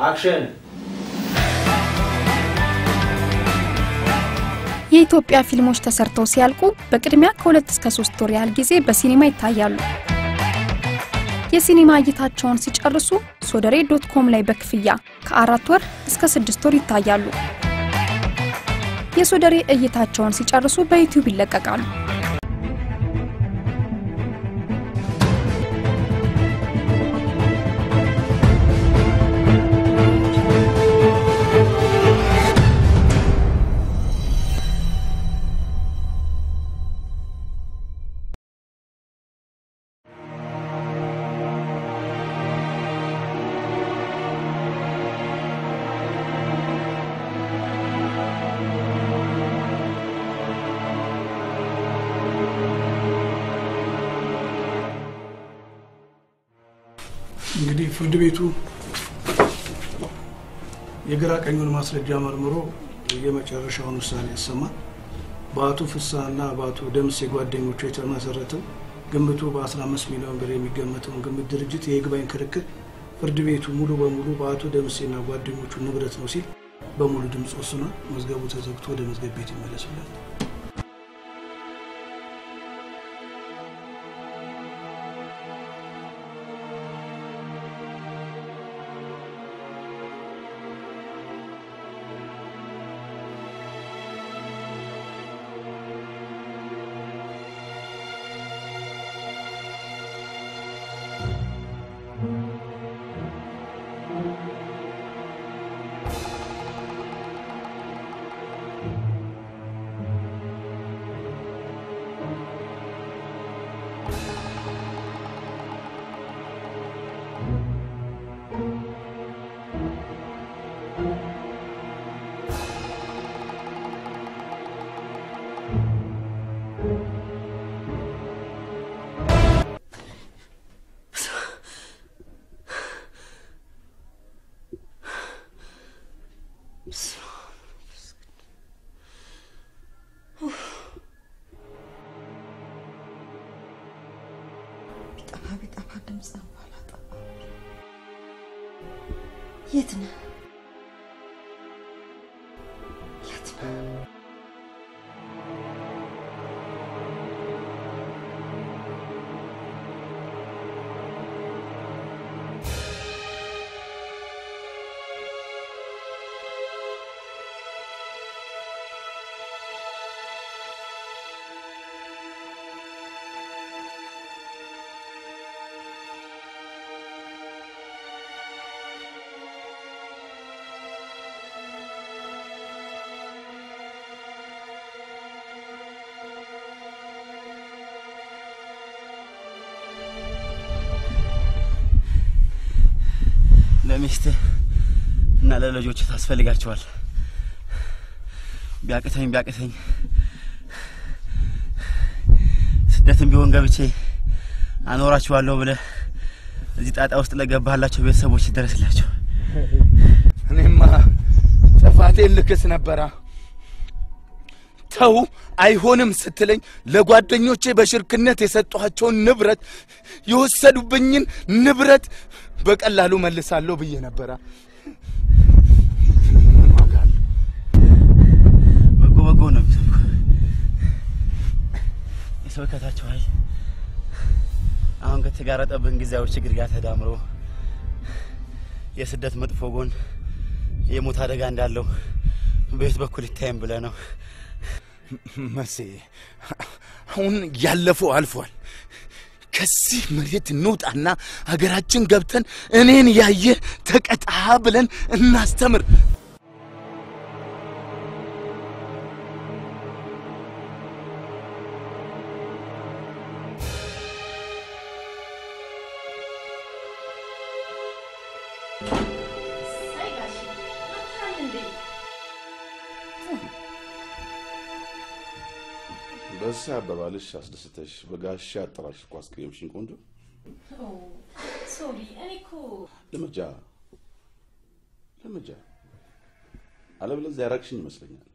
action የኢትዮጵያ ፊልሞች ተሰርተው ሲያልቁ በቅድሚያ ከሁለት እስከ ሶስት ወር ያህል ጊዜ በሲኒማ ይታያሉ። የሲኒማ እይታቸውን ሲጨርሱ ሶደሬ dot com ላይ በክፍያ ከአራት ወር እስከ ስድስት ወር ይታያሉ። የሶደሬ እይታቸውን ሲጨርሱ በዩቲዩብ ይለቀቃሉ። ፍርድ ቤቱ የግራ ቀኙን ማስረጃ መርምሮ የመጨረሻውን ውሳኔ ያሰማል። በአቶ ፍስሐና በአቶ ደምሴ ጓደኞቹ የተመሰረተው ግምቱ በ15 ሚሊዮን ብር የሚገመተውን ግምት ድርጅት የይግባኝ ክርክር ፍርድ ቤቱ ሙሉ በሙሉ በአቶ ደምሴና ጓደኞቹ ንብረት ነው ሲል በሙሉ ድምፅ ወስኗል። መዝገቡ ተዘግቶ ወደ መዝገብ ቤት ይመለስላል። ለሚስትህ እና ለልጆች ታስፈልጋቸዋል። ቢያቅተኝ ቢያቅተኝ ስደትም ቢሆን ገብቼ አኖራችኋለሁ ብለህ እዚህ ጣጣ ውስጥ ለገባህላቸው ቤተሰቦች ይደረስላቸው። እኔማ ጥፋቴን ልክስ ነበራ። ተው አይሆንም ስትለኝ ለጓደኞቼ በሽርክነት የሰጠኋቸውን ንብረት የወሰዱብኝን ንብረት በቀላሉ መልሳለሁ ብዬ አለው? በጎ በጎ ነው የሚሰብኩ የስብከታቸው ኃይል አሁን ከተጋረጠብን ጊዜያዊ ችግር ጋር ተዳምሮ የስደት መጥፎ ጎን የሞት አደጋ እንዳለው በየት በኩል ይታየም ብለህ ነው። መሴ አሁን ያለፈው አልፏል። ከዚህ መሬት እንውጣና ሀገራችን ገብተን እኔን ያየ ተቀጣ ብለን እናስተምር። በዚህ አባባልሽ አስደስተሽ በጋሻ አጠራሽ እኮ አስቀየምሽኝ ቆንጆ። ሶሪ እኔ እኮ ለመጃ ለመጃ አለበለዚያ ያራቅሽኝ ይመስለኛል።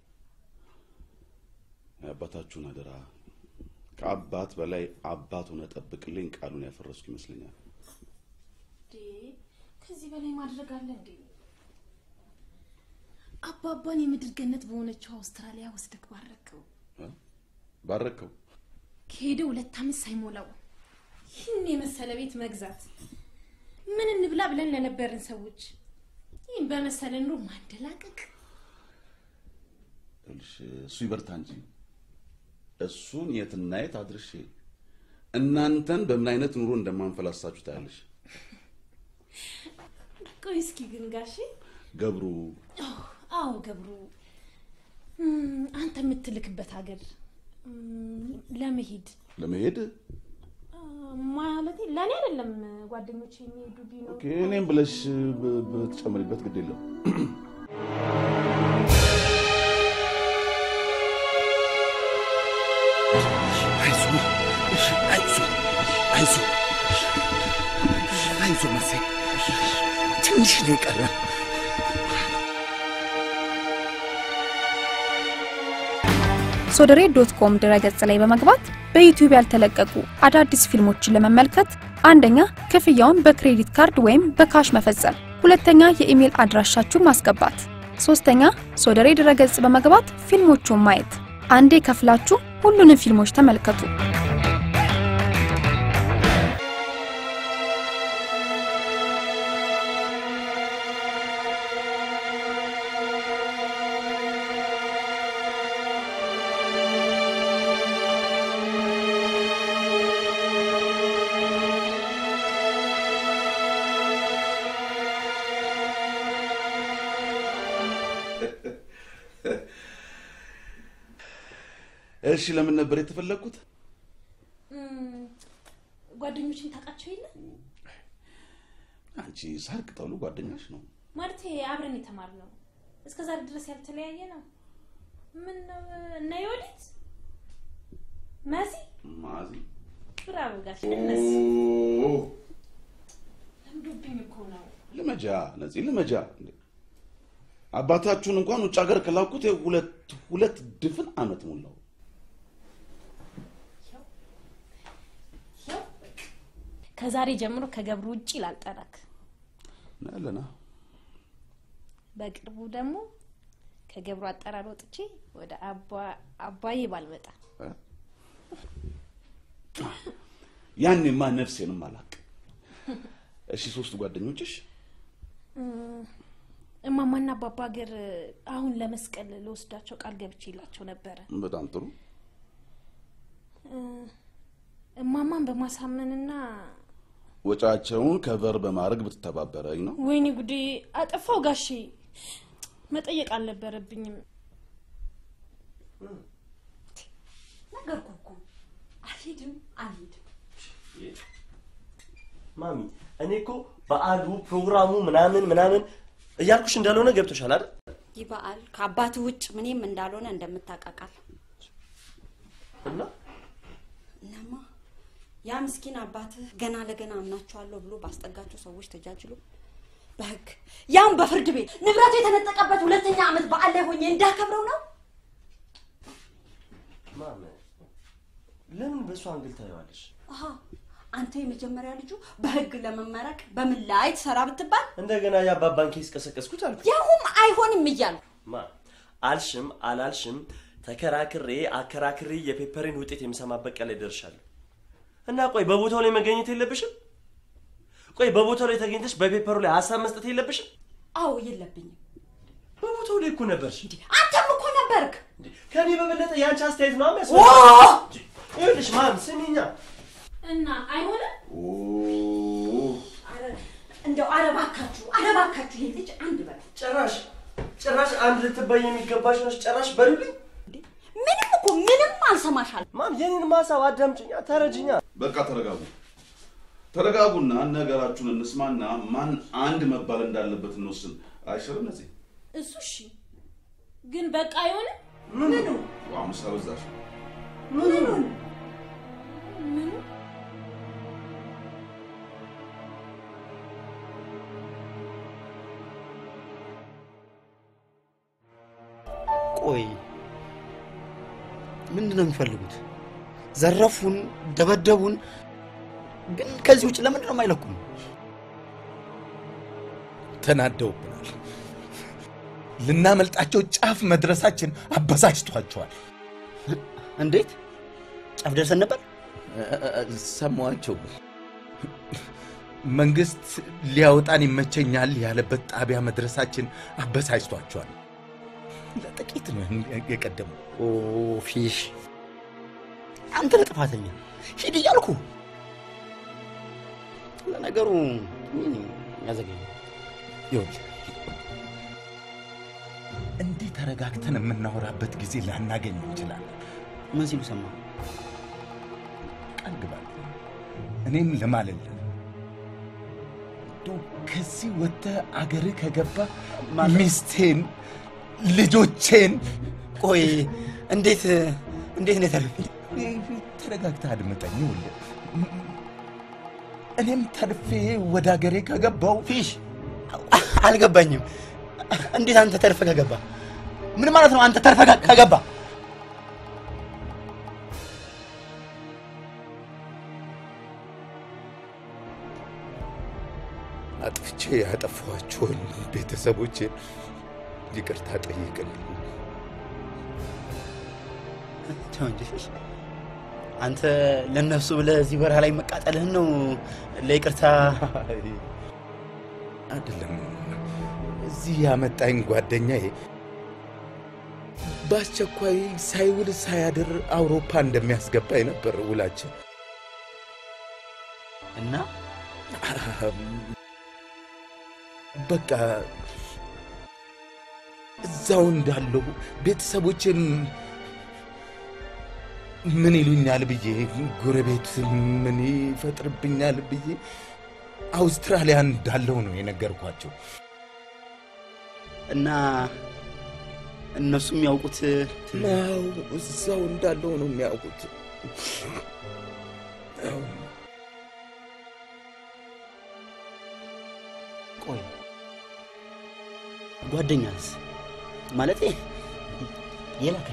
የአባታችሁን አደራ ከአባት በላይ አባት ሆነ ጠብቅልኝ ቃሉን ያፈረስኩ ይመስለኛል። ከዚህ በላይ ማድረግ አለ እንዴ? አባባን የምድር ገነት በሆነችው አውስትራሊያ ወስደክ ባረከው። ባረከው። ከሄደ ሁለት ዓመት ሳይሞላው ይህን የመሰለ ቤት መግዛት። ምን እንብላ ብለን ለነበርን ሰዎች ይህን በመሰለ ኑሮ ማንደላቀቅ እሱ ይበርታ እንጂ እሱን የትና የት አድርሼ እናንተን በምን አይነት ኑሮ እንደማንፈላሳችሁ ታያለሽ። ቆይ እስኪ ግን ጋሼ ገብሩ አዎ ገብሩ። አንተ የምትልክበት ሀገር ለመሄድ ለመሄድ ማለት ለእኔ አይደለም ጓደኞች የሚሄዱ okay፣ እኔም ብለሽ ብትጨምሪበት ግድ የለም። አይዞ እሺ፣ አይዞ አይዞ አይዞ መሴ ትንሽ ነው የቀረን። ሶደሬ dot com ድረገጽ ላይ በመግባት በዩቲዩብ ያልተለቀቁ አዳዲስ ፊልሞችን ለመመልከት አንደኛ ክፍያውን በ credit card ወይም በ cash መፈጸም፣ ሁለተኛ የኢሜል አድራሻችሁን ማስገባት፣ ሶስተኛ ሶደሬ ድረገጽ በመግባት ፊልሞቹን ማየት። አንዴ ከፍላችሁ ሁሉንም ፊልሞች ተመልከቱ። እሺ፣ ለምን ነበር የተፈለግኩት? ጓደኞችን ታውቃቸው የለ አንቺ ሳር ቅጠሉ ጓደኛሽ ነው። ማለት አብረን የተማርነው እስከ ዛሬ ድረስ ያልተለያየ ነው። ምን ነው እነ ዮዲት መሲ ማዚ ብራቮ ጋሽ እነሱ ለምዶብኝ እኮ ነው። ልመጃ ነፂ ልመጃ። እንዴ! አባታችሁን እንኳን ውጭ ሀገር ከላኩት ይኸው ሁለት ሁለት ድፍን አመት ሞላው። ያው በቃ ከዛሬ ጀምሮ ከገብሩ ውጭ ላልጠራክ፣ ያለና በቅርቡ ደግሞ ከገብሩ አጠራር ወጥቼ ወደ አባ አባዬ ባልመጣ ያኔማ ነፍሴንም አላቅ። እሺ ሶስቱ ጓደኞችሽ እማማና አባባ ሀገር አሁን ለመስቀል ለወስዳቸው ቃል ገብቼላቸው ነበረ። በጣም ጥሩ። እማማን በማሳመንና ወጫቸውን ከቨር በማድረግ ብትተባበረኝ ነው። ወይኔ ጉዴ አጠፋው ጋሼ፣ መጠየቅ አልነበረብኝም። ነገርኩህ እኮ አልሄድም አልሄድም። ማሚ እኔ እኮ በዓሉ ፕሮግራሙ ምናምን ምናምን እያልኩሽ እንዳልሆነ ገብቶሻል አይደል? ይህ በዓል ከአባትህ ውጭ ምንም እንዳልሆነ እንደምታቃቃል እና እናማ ያ ምስኪን አባትህ ገና ለገና አምናቸዋለሁ ብሎ ባስጠጋቸው ሰዎች ተጃጅሎ በህግ ያም በፍርድ ቤት ንብረቱ የተነጠቀበት ሁለተኛ ዓመት በዓል ላይ ሆኜ እንዳከብረው ነው። mom ለምን በእሱ angle ታየዋለሽ? አንተ የመጀመሪያ ልጁ በህግ ለመመረቅ በምን ላይ ትሰራ ብትባል እንደገና የአባባን case ቀሰቀስኩት አልኩ። ያሁም አይሆንም እያልኩ ማ አልሽም አላልሽም ተከራክሬ አከራክሬ የ paper ኤን ውጤት የምሰማበት ቀን ላይ ደርሻለሁ። እና ቆይ በቦታው ላይ መገኘት የለብሽም? ቆይ በቦታው ላይ ተገኝተሽ በ paper ኡ ላይ ሀሳብ መስጠት የለብሽም? አዎ የለብኝም። በቦታው ላይ እኮ ነበርሽ። አንተም እኮ ነበርክ። እንዴ ከኔ በበለጠ የአንቺ አስተያየት ነው! የሚያስፈልግ። ይኸውልሽ ማም ስሚኛ፣ እና አይሆንም እንደው አረባካችሁ አረባካችሁ ይሄ ልጅ አንድ በል ጭራሽ ጭራሽ አንድ ልትባይ የሚገባሽ ነሽ። ጭራሽ በሉልኝ። ምንም እኮ ምንም አልሰማሻል። ማም የኔን ማሳብ አዳምጭኛ፣ ተረጅኛ። በቃ ተረጋጉ፣ ተረጋጉና ነገራችሁን እንስማና ማን አንድ መባል እንዳለበት እንወስን። አይሽርም ነፂ? እሱ እሺ፣ ግን በቃ አይሆንም። ምኑ አምሳ በዛሽ። ምኑን ምኑ ቆይ ምንድን ነው የሚፈልጉት? ዘረፉን፣ ደበደቡን። ግን ከዚህ ውጭ ለምንድን ነው የማይለቁም? ተናደውብናል። ልናመልጣቸው ጫፍ መድረሳችን አበሳጭቷቸዋል። እንዴት ጫፍ ደርሰን ነበር? ሰማኋቸው። መንግስት ሊያወጣን ይመቸኛል ያለበት ጣቢያ መድረሳችን አበሳጭቷቸዋል። ለጥቂት ነው የቀደሙ። ኦ ፊሽ፣ አንተ ነህ ጥፋተኛ። ሂድ እያልኩ ለነገሩ ምን ያዘገኝ ይኸውልህ እንዲህ ተረጋግተን የምናወራበት ጊዜ ላናገኝ እንችላለን። ምን ሲሉ ሰማ? ቃል ግባልኝ፣ እኔም ልማልልህ ከዚህ ወጥተህ አገርህ ከገባ ሚስቴን፣ ልጆቼን ቆይ እንዴት እንዴት ነው የተረፈ? ተረጋግተህ አድምጠኝ። ይኸውልህ እኔም ተርፌ ወደ አገሬ ከገባው ፊሽ አልገባኝም። እንዴት አንተ ተርፈ ከገባ ምን ማለት ነው? አንተ ተርፈ ከገባ አጥፍቼ ያጠፋኋቸውን ቤተሰቦቼን ይቅርታ ጠይቅልኝ። ተው እንጂ አንተ ለነሱ ብለህ እዚህ በረሃ ላይ መቃጠልህን ነው ለይቅርታ? አይደለም። እዚህ ያመጣኝ ጓደኛዬ በአስቸኳይ ሳይውል ሳያድር አውሮፓ እንደሚያስገባኝ ነበር ውላችን። እና? በቃ እዛው እንዳለሁ ቤተሰቦችን ምን ይሉኛል ብዬ? ጎረቤት ምን ይፈጥርብኛል ብዬ? አውስትራሊያ እንዳለሁ ነው የነገርኳቸው። እና እነሱ የሚያውቁት ናው እዛው እንዳለሁ ነው የሚያውቁት። ቆይ ጓደኛስ? ማለቴ የላከ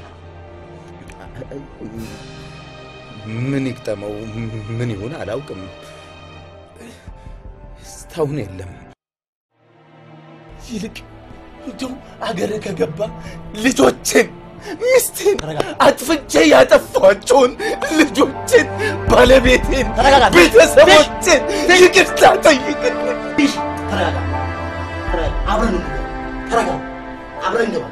ምን ይግጠመው ምን ይሁን አላውቅም። እስካሁን የለም። ይልቅ እንደው አገር ከገባ ልጆችን፣ ሚስቴን፣ አጥፍቼ ያጠፋቸውን ልጆችን፣ ባለቤቴን፣ ቤተሰቦችን ይቅርታ ጠይቅልኝ። ተረጋጋ፣ ተረጋጋ። አብረን ተረጋጋ፣ አብረን እንግባ።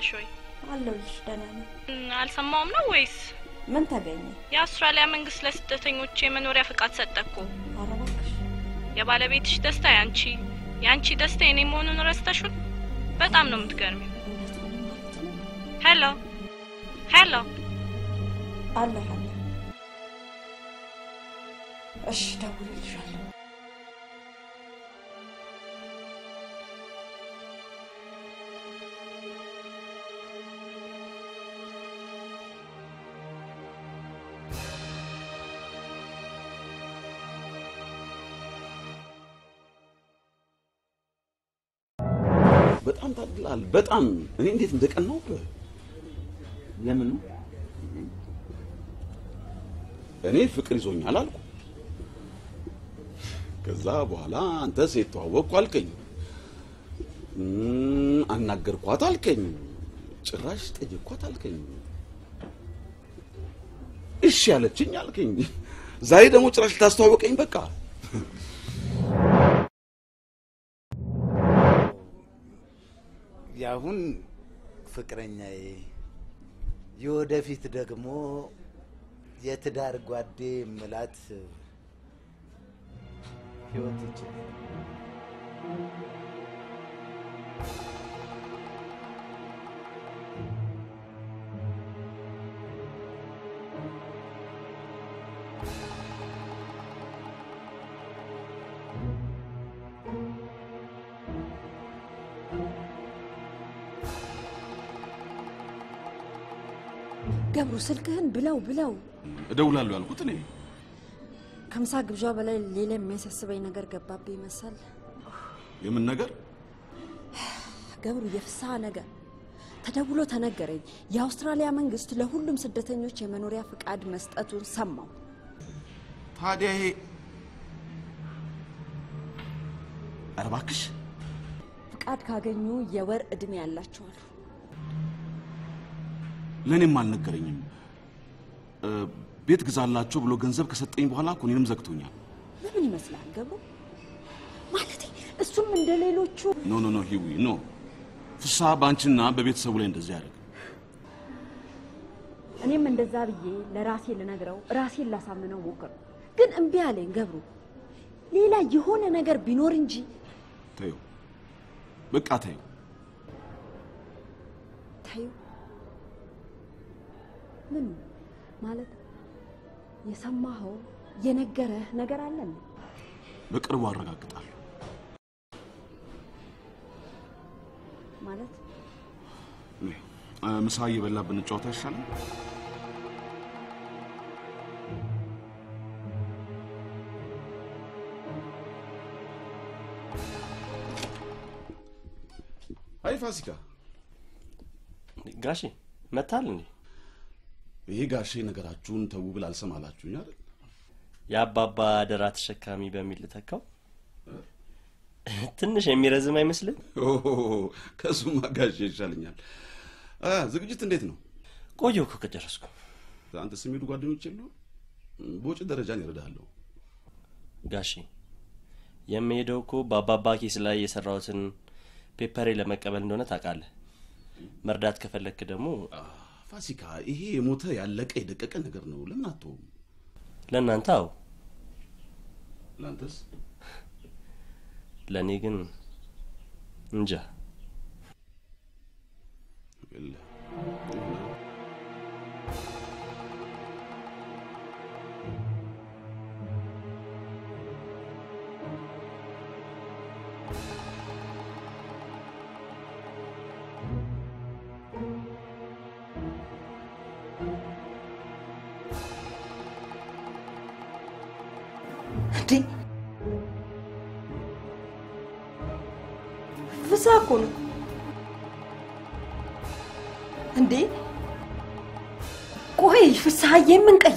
ነሽ ወይ? አለሁልሽ። ደህና ነኝ። አልሰማውም ነው ወይስ? ምን ተገኘ? የአውስትራሊያ መንግስት ለስደተኞች የመኖሪያ ፍቃድ ሰጠ እኮ። ኧረ እባክሽ የባለቤትሽ ደስታ ያንቺ፣ ያንቺ ደስታ የኔ መሆኑን ረስተሽን? በጣም ነው የምትገርሚው። hello hello፣ አለሁ አለሁ። እሺ ደውልልሻለሁ። በጣም ታድላል። በጣም እኔ እንዴት እንደቀናውብህ ለምኑ? እኔ ፍቅር ይዞኛል አልኩ። ከዛ በኋላ አንተ ሴት ተዋወቅኩ አልከኝ፣ አናገርኳት አልከኝ፣ ጭራሽ ጠየቅኳት አልከኝ፣ እሺ ያለችኝ አልከኝ። ዛሬ ደግሞ ጭራሽ ልታስተዋወቀኝ በቃ የአሁን ፍቅረኛዬ የወደፊት ደግሞ የትዳር ጓዴ ምላት ህይወት ይችላል። ገብሩ ስልክህን ብለው ብለው እደውላለሁ ያልኩት እኔ ከምሳ ግብዣ በላይ ሌላ የሚያሳስበኝ ነገር ገባብኝ መሰል። የምን ነገር ገብሩ የፍስሐ ነገር ተደውሎ ተነገረኝ። የአውስትራሊያ መንግስት ለሁሉም ስደተኞች የመኖሪያ ፍቃድ መስጠቱን ሰማው። ታዲያ ይሄ እባክሽ ፍቃድ ካገኙ የወር እድሜ ያላቸው አሉ። ለእኔም አልነገረኝም። ቤት ግዛላቸው ብሎ ገንዘብ ከሰጠኝ በኋላ እኮ እኔንም ዘግቶኛል። ለምን ይመስላል ገብሩ? ማለቴ እሱም እንደ ሌሎቹ no no no ሂዊ no ፍስሐ በአንቺና በቤተሰቡ ላይ እንደዚህ ያደርግ እኔም እንደዛ ብዬ ለራሴ ልነግረው ራሴን ላሳምነው ሞክር፣ ግን እምቢ አለኝ ገብሩ። ሌላ የሆነ ነገር ቢኖር እንጂ ተይው፣ በቃ ተይው። ታዩ ምን ማለት የሰማኸው የነገረህ ነገር አለ እንዴ? በቅርቡ አረጋግጣለሁ። ማለት ምሳ እየበላ ብንጫወት አይሻልም? አይ ፋሲካ፣ ጋሼ መታል እንዴ? ይሄ ጋሼ ነገራችሁን ተው ብል አልሰማ አላችሁኝ አይደል? የአባባ አደራ ተሸካሚ በሚል ልተካው ትንሽ የሚረዝም አይመስልም? ከሱማ ጋሼ ይሻለኛል። ዝግጅት እንዴት ነው? ቆየሁ እኮ ከጨረስኩ። አንተ ስሚሄዱ ጓደኞች የሉ በውጭ ደረጃን ይረዳለሁ። ጋሼ የምሄደው እኮ በአባባ ኬስ ላይ የሰራሁትን ፔፐሬ ለመቀበል እንደሆነ ታውቃለህ። መርዳት ከፈለክ ደግሞ ፋሲካ፣ ይሄ የሞተ ያለቀ የደቀቀ ነገር ነው። ለምን አትተውም? ለእናንተ አዎ፣ ለአንተስ? ለእኔ ግን እንጃ።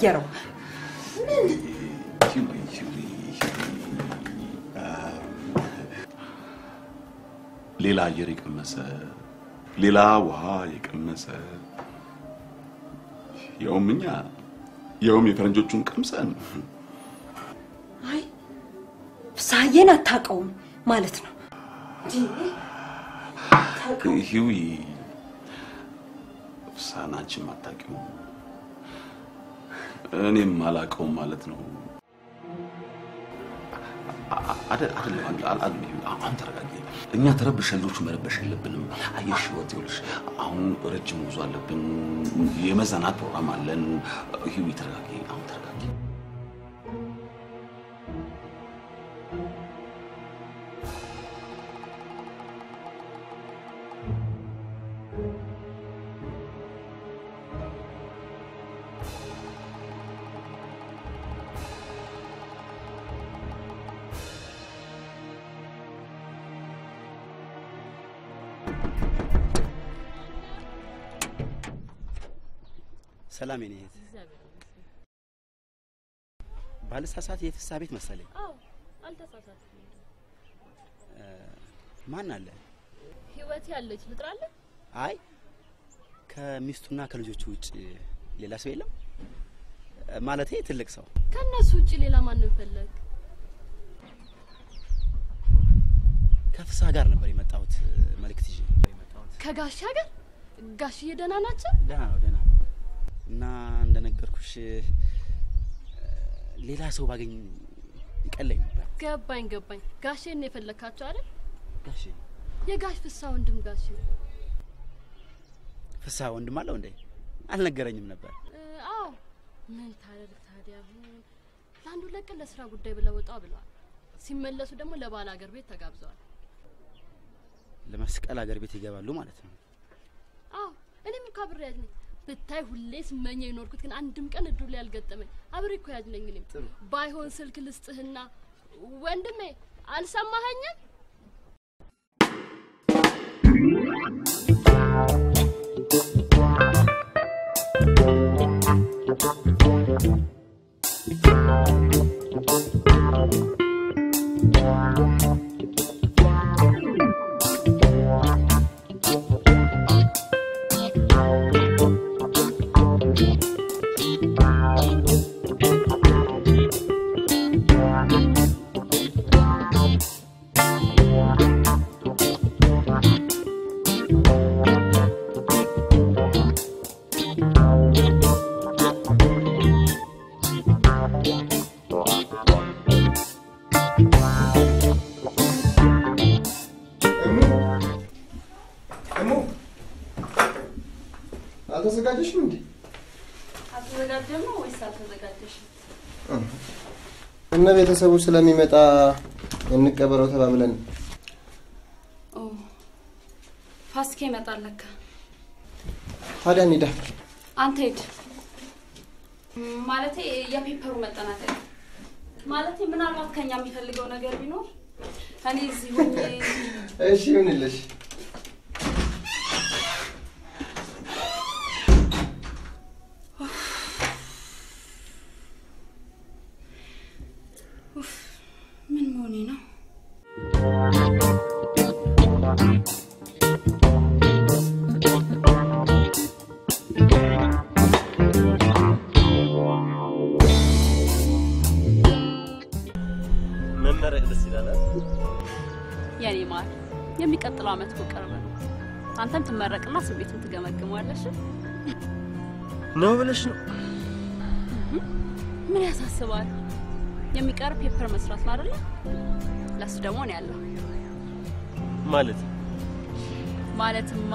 ምን ቀየረው ሌላ አየር የቀመሰ ሌላ ውሃ የቀመሰ ያውም እኛ ያውም የፈረንጆቹን ቀምሰን አይ ፍስሀዬን አታውቀውም ማለት ነው ሂዊ አንቺም አታውቂውም እኔም አላውቀውም ማለት ነው። አይደለም አሁን ተረጋጊ። እኛ ተረብሸን ሌሎቹ መረበሽ የለብንም። አየሽ ህይወት ይኸውልሽ፣ አሁን ረጅም ጉዞ አለብን፣ የመዝናናት ፕሮግራም አለን። ሂዊ ተረጋጊ፣ አሁን ተረጋጊ። ሰላም የኔ እህት። ባልሳሳት የፍሳ ቤት መሰለኝ። አዎ አልተሳሳትኩም። እ፣ ማን አለ? ህይወት ያለች ልጥራለህ? አይ ከሚስቱና ከልጆቹ ውጭ ሌላ ሰው የለም? እ፣ ማለቴ ትልቅ ሰው ከእነሱ ውጭ ሌላ ማንን ፈለግ? ከፍሳ ጋር ነበር የመጣሁት መልእክት ይዤ ከጋሻ ጋር ጋሽዬ ደህና ናቸው? ደህና ነው። እና እንደነገርኩሽ ሌላ ሰው ባገኝ ይቀለኝ ነበር። ገባኝ ገባኝ። ጋሼን ነው የፈለግካቸው አይደል? ጋሼ የጋሽ ፍሳ ወንድም ጋሼ። ፍሳ ወንድም አለው እንዴ? አልነገረኝም ነበር። አዎ ምን ታደርግ ታዲያ። አሁን ለአንዱ ለቀን ለስራ ጉዳይ ብለው ወጣ ብለዋል። ሲመለሱ ደግሞ ለባል ሀገር ቤት ተጋብዘዋል። ለመስቀል አገር ቤት ይገባሉ ማለት ነው። አዎ እኔም እኮ አብሬ ያጅ ነኝ። ብታይ ሁሌ ስመኘው የኖርኩት ግን አንድም ቀን እድሉ ላይ ያልገጠመኝ አብሬ እኮ ያጅ ነኝ። እኔም ባይሆን ስልክ ልስጥህና ወንድሜ አልሰማኸኝም? እሙ እነ ቤተሰቡ ስለሚመጣ እንቀበለው ተባብለን ኦ ፋሲካ ይመጣል ለካ። ታዲያ እንሂዳ። አንተ ሂድ። ማለቴ የፔፐሩ መጠናቀቅ ማለቴ ምናልባት ከኛ የሚፈልገው ነገር ቢኖር እኔ እዚህ እሺ ይሁንልሽ። አንተም ትመረቅና ስሜቱን ትገመግመዋለሽ። ነው ብለሽ ነው? ምን ያሳስባል? የሚቀር paper መስራት ነው አይደለ? ለሱ ደግሞ ነው ያለው። ማለት ማለትማ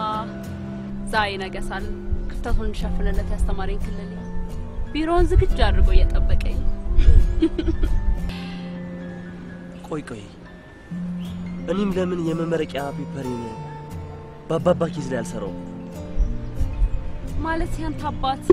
ዛሬ ነገ ስል ክፍተቱን እንዲሸፍንለት ያስተማረኝ ክልል ቢሮውን ዝግጁ አድርጎ እየጠበቀኝ ቆይ ቆይ፣ እኔም ለምን የመመረቂያ ፔፐሬን በአባባ ኪዝ ላይ አልሰራውም? ማለት ያንተ አባት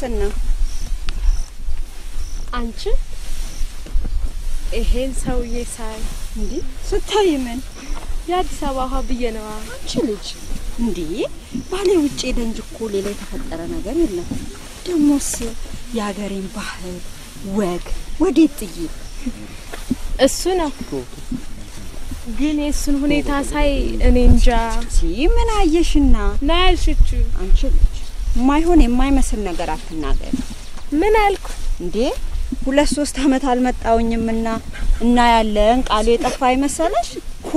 እየደረስን ነው። አንቺ ይሄን ሰውዬ ሳይ እንዴ ስታይ ምን የአዲስ አበባ ውሃ ብዬ ነዋ። አንቺ ልጅ እንዴ ባሌ ውጭ እንጂ እኮ ሌላ የተፈጠረ ነገር የለም። ደሞስ የሀገሬን ባህል ወግ ወዴት ጥዬ እሱ ነው ግን የእሱን ሁኔታ ሳይ እኔ እንጃ። ምን አየሽና ና ያልሽች አንቺ የማይሆን የማይመስል ነገር አትናገር። ምን አልኩ እንዴ? ሁለት ሶስት አመት አልመጣውኝምና እና ያለን ቃሉ የጠፋ አይመሰለሽ? ኩ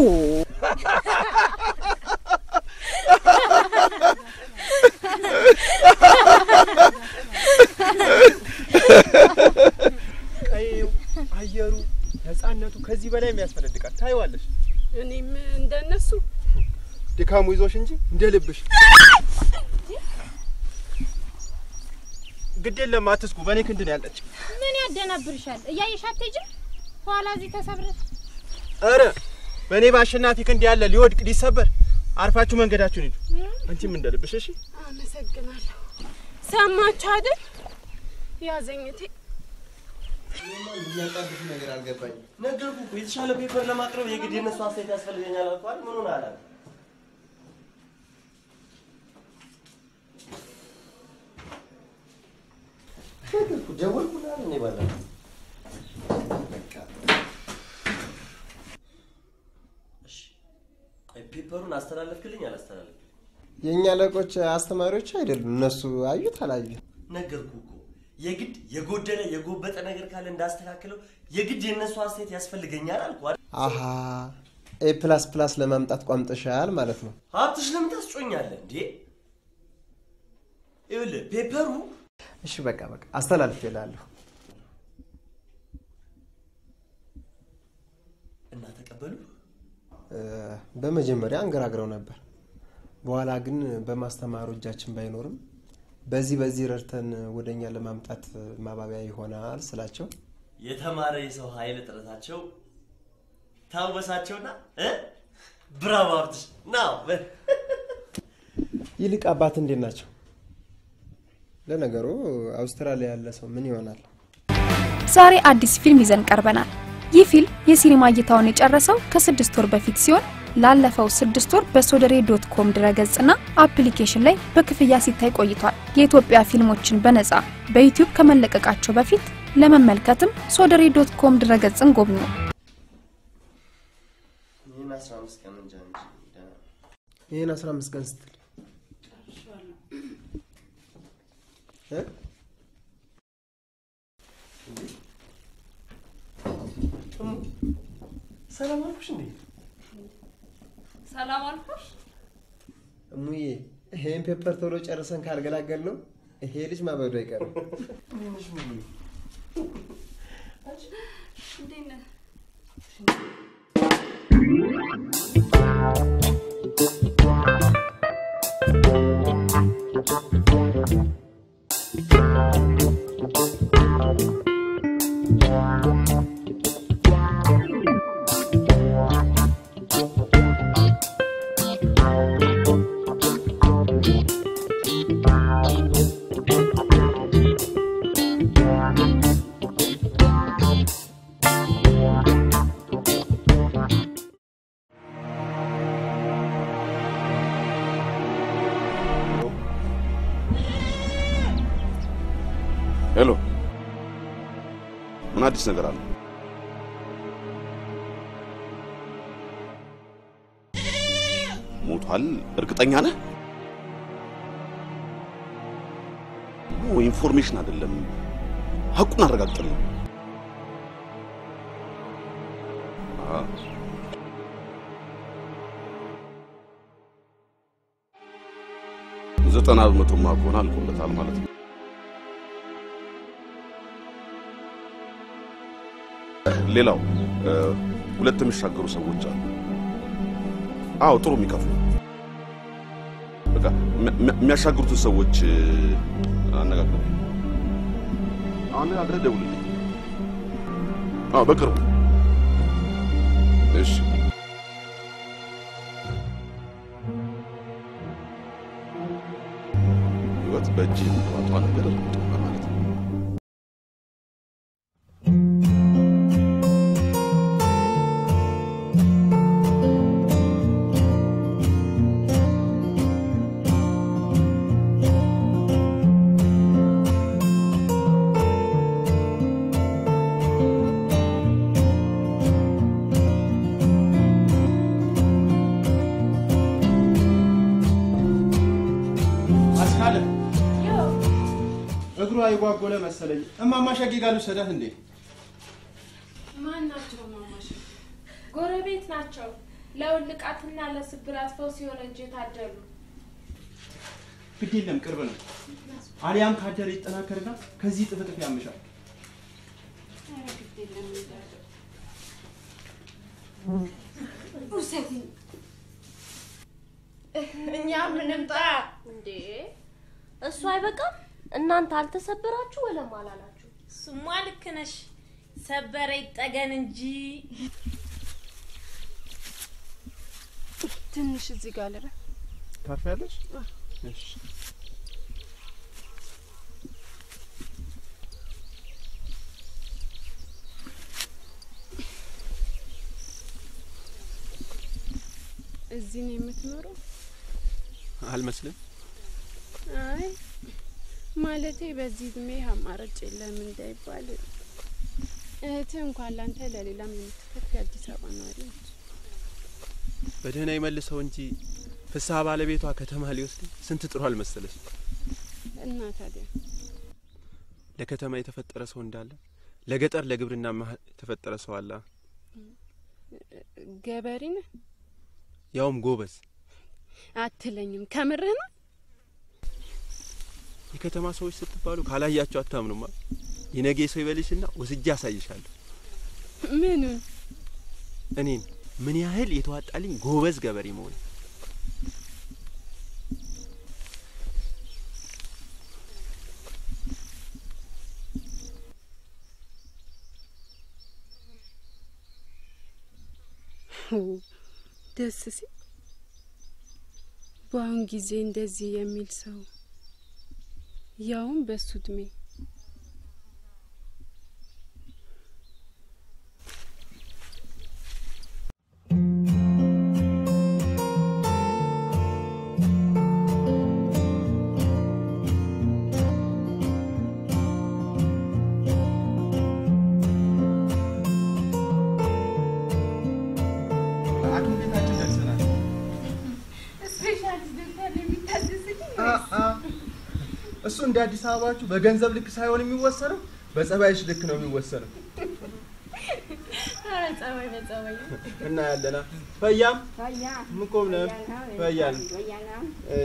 ቀይው፣ አየሩ፣ ነፃነቱ ከዚህ በላይ የሚያስፈነድቃል። ታይዋለሽ። እኔም እንደነሱ ድካሙ ይዞሽ እንጂ እንደ ልብሽ ግድ የለም አትስጉ። በእኔ ክንድ ነው ያለች። ምን ያደናብርሻል? እያየሽ አትሄጂም? ኋላ እዚህ ተሰብረሽ ኧረ በእኔ በአሸናፊ ክንድ ያለ ሊወድቅ ሊሰበር፣ አርፋችሁ መንገዳችሁን ሂዱ። አንቺም እንደ ልብሽ እሺ። አመሰግናለሁ። ሰማችሁ አይደል? ያዘኝቴ ነገር አልገባኝም። ነገርኩህ እኮ የተሻለ paper ለማቅረብ የግድ የነሱ አስተያየት ያስፈልገኛል አልኩህ አይደል? ምን እኔ ባለፈው እሺ፣ ቆይ paper ኡን አስተላለፍክልኝ አላስተላለፍክልኝ? የእኛ አለቆች አስተማሪዎች አይደሉም። እነሱ አዩት አላዩት ነገርኩህ እኮ የግድ የጎደለ የጎበጠ ነገር ካለ እንዳስተካክለው የግድ የእነሱ አስተያየት ያስፈልገኛል አይደል? አሀ A plus plus ለማምጣት ቋምጠሻል ማለት ነው። ሀብትሽ ለምን ታስጮኛለህ እንዴ? ይኸውልህ paper ኡ እሺ በቃ በቃ አስተላልፍ ይላለሁ። እና ተቀበሉ። በመጀመሪያ አንገራግረው ነበር። በኋላ ግን በማስተማሩ እጃችን ባይኖርም በዚህ በዚህ ረድተን ወደኛ ለማምጣት ማባቢያ ይሆናል ስላቸው የተማረ የሰው ኃይል እጥረታቸው ታወሳቸውና እ ብራቮ ሀብትሽ ናው ይልቅ አባት እንዴት ናቸው? ለነገሩ አውስትራሊያ ያለ ሰው ምን ይሆናል? ዛሬ አዲስ ፊልም ይዘን ቀርበናል። ይህ ፊልም የሲኒማ እይታውን የጨረሰው ከስድስት ወር በፊት ሲሆን ላለፈው ስድስት ወር በሶደሬ dot com ድረገጽና application ላይ በክፍያ ሲታይ ቆይቷል። የኢትዮጵያ ፊልሞችን በነጻ በዩቲዩብ ከመለቀቃቸው በፊት ለመመልከትም ሶደሬ dot com ድረገጽን ጎብኙ። ይህን አስራ አምስት ቀን እንጃ እንጂ ደህና ይህን አስራ አምስት ቀን ስትል ሰላም አልኩሽ እንዴ? ሰላም አልኩሽ። እሙዬ ይሄን paper ቶሎ ጨርሰን ካልገላገል ነው ይሄ ልጅ ማበዱ አይቀርም።? አዲስ ነገር አለ? ሞቷል? እርግጠኛ ነህ? information አይደለም፣ ሀቁን አረጋግጥልኝ። አ- ዘጠና በመቶማ ከሆነ አልቆለታል ማለት ነው። ሌላው ሁለት የሚሻገሩ ሰዎች አሉ። አዎ ጥሩ የሚከፍሉ በቃ የሚያ- የሚያ- የሚያሻግሩትን ሰዎች አነጋግረው አነጋግረህ ደውልልኝ። አዎ በቅርቡ እሺ። መሰለኝ። እማማ ሸጌ ጋር ልውሰዳት እንዴ? ማን ናቸው ማማሽ? ጎረቤት ናቸው። ለውልቃትና ለስብራት ፈውስ የሆነ እንጂ የታደሉ ግድ የለም ቅርብ ነው። አሊያም ካደረ ይጠናከርና ከዚህ ጥፍጥፍ ያምሻል። ውሰድኝ። እኛም እንምጣ እንዴ እሱ አይበቃም? እናንተ አልተሰበራችሁ ወለም አላላችሁ? ስሟ ልክ ነሽ። ሰበረ ይጠገን እንጂ ትንሽ እዚህ ጋር ልረ ታርፊያለሽ? እሺ። እዚህ ነው የምትኖረው? አልመስልም። አይ ማለቴ በዚህ እድሜ አማራጭ የለም እንዳይባል እህትህ እንኳን ላንተ ለሌላም የምትከፍ የአዲስ አበባ ነዋሪ ነች። በደህና ይመልሰው እንጂ ፍስሐ ባለቤቷ ከተማ ሊወስድ ስንት ጥሩ አልመሰለሽ። እና ታዲያ ለከተማ የተፈጠረ ሰው እንዳለ ለገጠር ለግብርና የተፈጠረ ሰው አለ። ገበሬ ነህ ያውም ጎበዝ። አትለኝም? ከምርህ ነው? የከተማ ሰዎች ስትባሉ ካላያቸው አታምኑማ። የነገ ሰው ይበልሽና ወስጄ አሳይሻለሁ። ምኑን? እኔን ምን ያህል የተዋጣልኝ ጎበዝ ገበሬ መሆን ደስ ሲል በአሁን ጊዜ እንደዚህ የሚል ሰው ያውም በሱ እድሜ እሱ እንደ አዲስ አበባችሁ በገንዘብ ልክ ሳይሆን የሚወሰነው? በጸባይሽ ልክ ነው የሚወሰነው። ኧረ ጸባይ በጸባይ። እና ያለና ፈያም። ፈያ ምቆም ነው። እ፣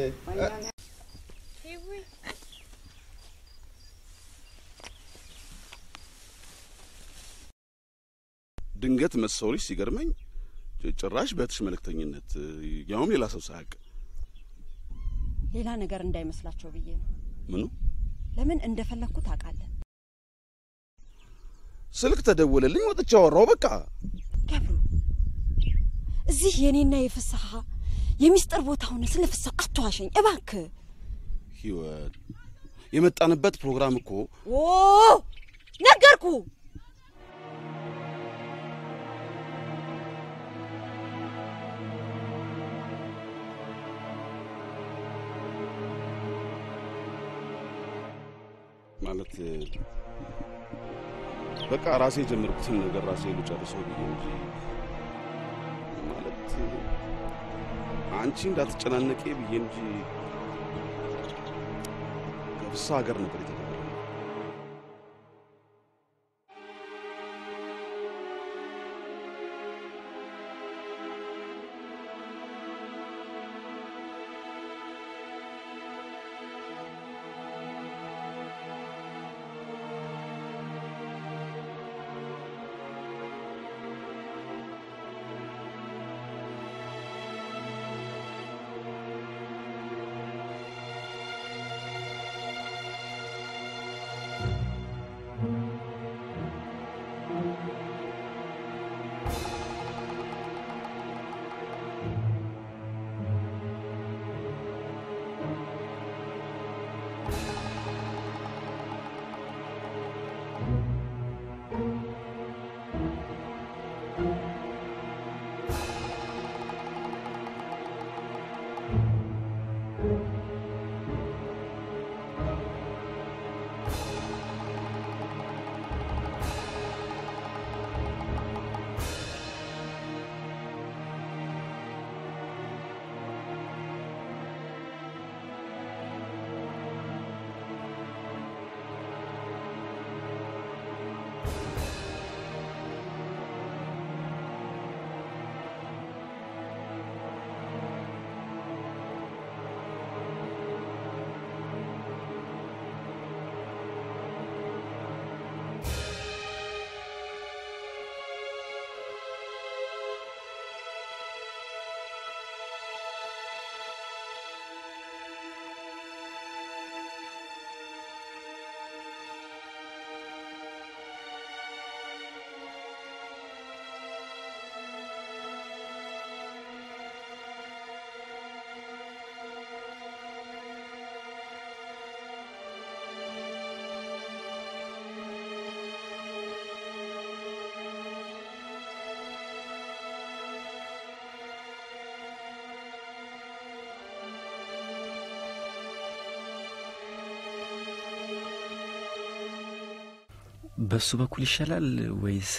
ድንገት መሰውልሽ ሲገርመኝ ጭራሽ በእህትሽ መልእክተኝነት ያውም ሌላ ሰው ሳያውቅ። ሌላ ነገር እንዳይመስላቸው ብዬ ነው። ምኑ ለምን እንደፈለግኩ ታውቃለህ? ስልክ ተደወለልኝ ወጥቼ አወራው በቃ ገብሩ፣ እዚህ የኔና የፍስሐ የሚስጥር ቦታ ሆነ ስለ ፍስሐ አትዋሸኝ እባክህ። ህይወት የመጣንበት ፕሮግራም እኮ ኦ ነገርኩ። ማለት በቃ ራሴ የጀመርኩትን ነገር ራሴ ልጨርሰው ብዬ እንጂ ማለት አንቺ እንዳትጨናነቄ ብዬ እንጂ ከፍስሐ ሀገር ነበር የተገናኘነው። በሱ በኩል ይሻላል ወይስ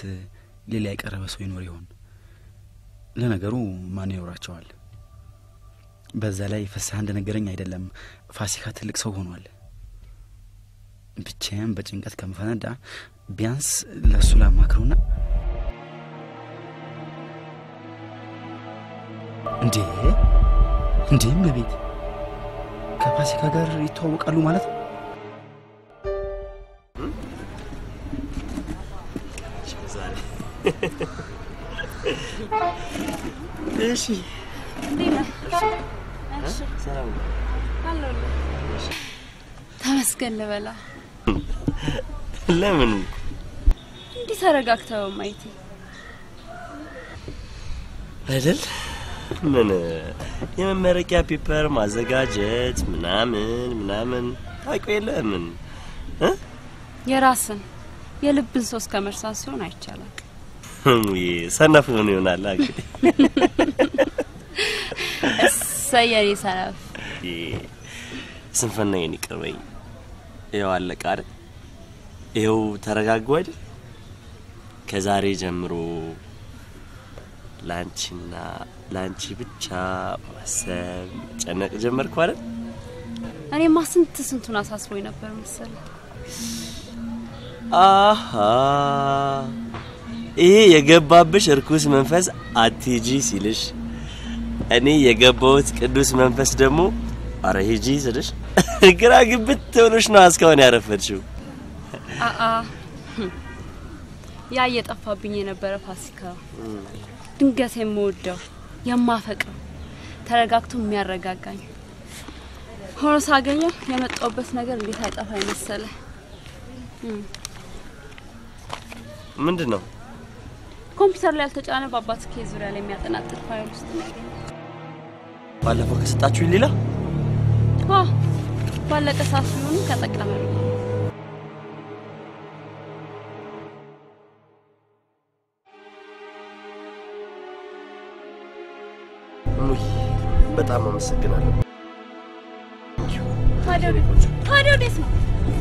ሌላ የቀረበ ሰው ይኖር ይሆን? ለነገሩ ማን ይኖራቸዋል? በዛ ላይ ፍስሐ እንደነገረኝ አይደለም ፋሲካ ትልቅ ሰው ሆኗል። ብቻዬን በጭንቀት ከምፈነዳ ቢያንስ ለእሱ ላማክረውና እንዴ እንዴ እመቤት ከፋሲካ ጋር ይተዋወቃሉ ማለት ነው? እሺ ተመስገን ልበላ። ለምን እንዲህ ተረጋግተው ማየቴ አይደል? ምን የመመረቂያ ፔፐር ማዘጋጀት ምናምን ምናምን ታውቂው የለ ምን? የራስን የልብን ሰው እስከ መርሳት ሲሆን አይቻላል። ሰነፍ ሆኖ ይሆናል እንግዲህ እሰይ የኔ ሰነፍ። ስንፍናዬን ይቅር በይኝ። ይኸው አለቀ አይደል? ይኸው ተረጋጉ አይደል? ከዛሬ ጀምሮ ላንቺና ላንቺ ብቻ ማሰብ ጨነቅ ጀመርኩ አይደል? እኔማ ስንት ስንቱን አሳስቦኝ ነበር መሰለ። አሃ ይሄ የገባብሽ እርኩስ መንፈስ አትሂጂ ሲልሽ እኔ የገባሁት ቅዱስ መንፈስ ደግሞ አረ ሂጂ ስልሽ ግራ ግብት ሆኖሽ ነው እስካሁን ያረፈድሽው። አአ ያ እየጠፋብኝ የነበረ ፋሲካ ድንገት የምወደው የማፈቅረው ተረጋግቶ የሚያረጋጋኝ ሆኖ ሳገኘው የመጣውበት ነገር እንዴት አይጠፋ መሰለ። ምንድን ነው? ኮምፒውተር ላይ ያልተጫነ በአባት ኬዝ ዙሪያ ላይ የሚያጠናጥር ፋይል ውስጥ ነው ባለፈው ከሰጣችሁኝ ሌላ? ባለቀ ሰዓት ሲሆኑ ከጠቀመ በጣም አመሰግናለሁ። ታዲያ ወዴት ነው?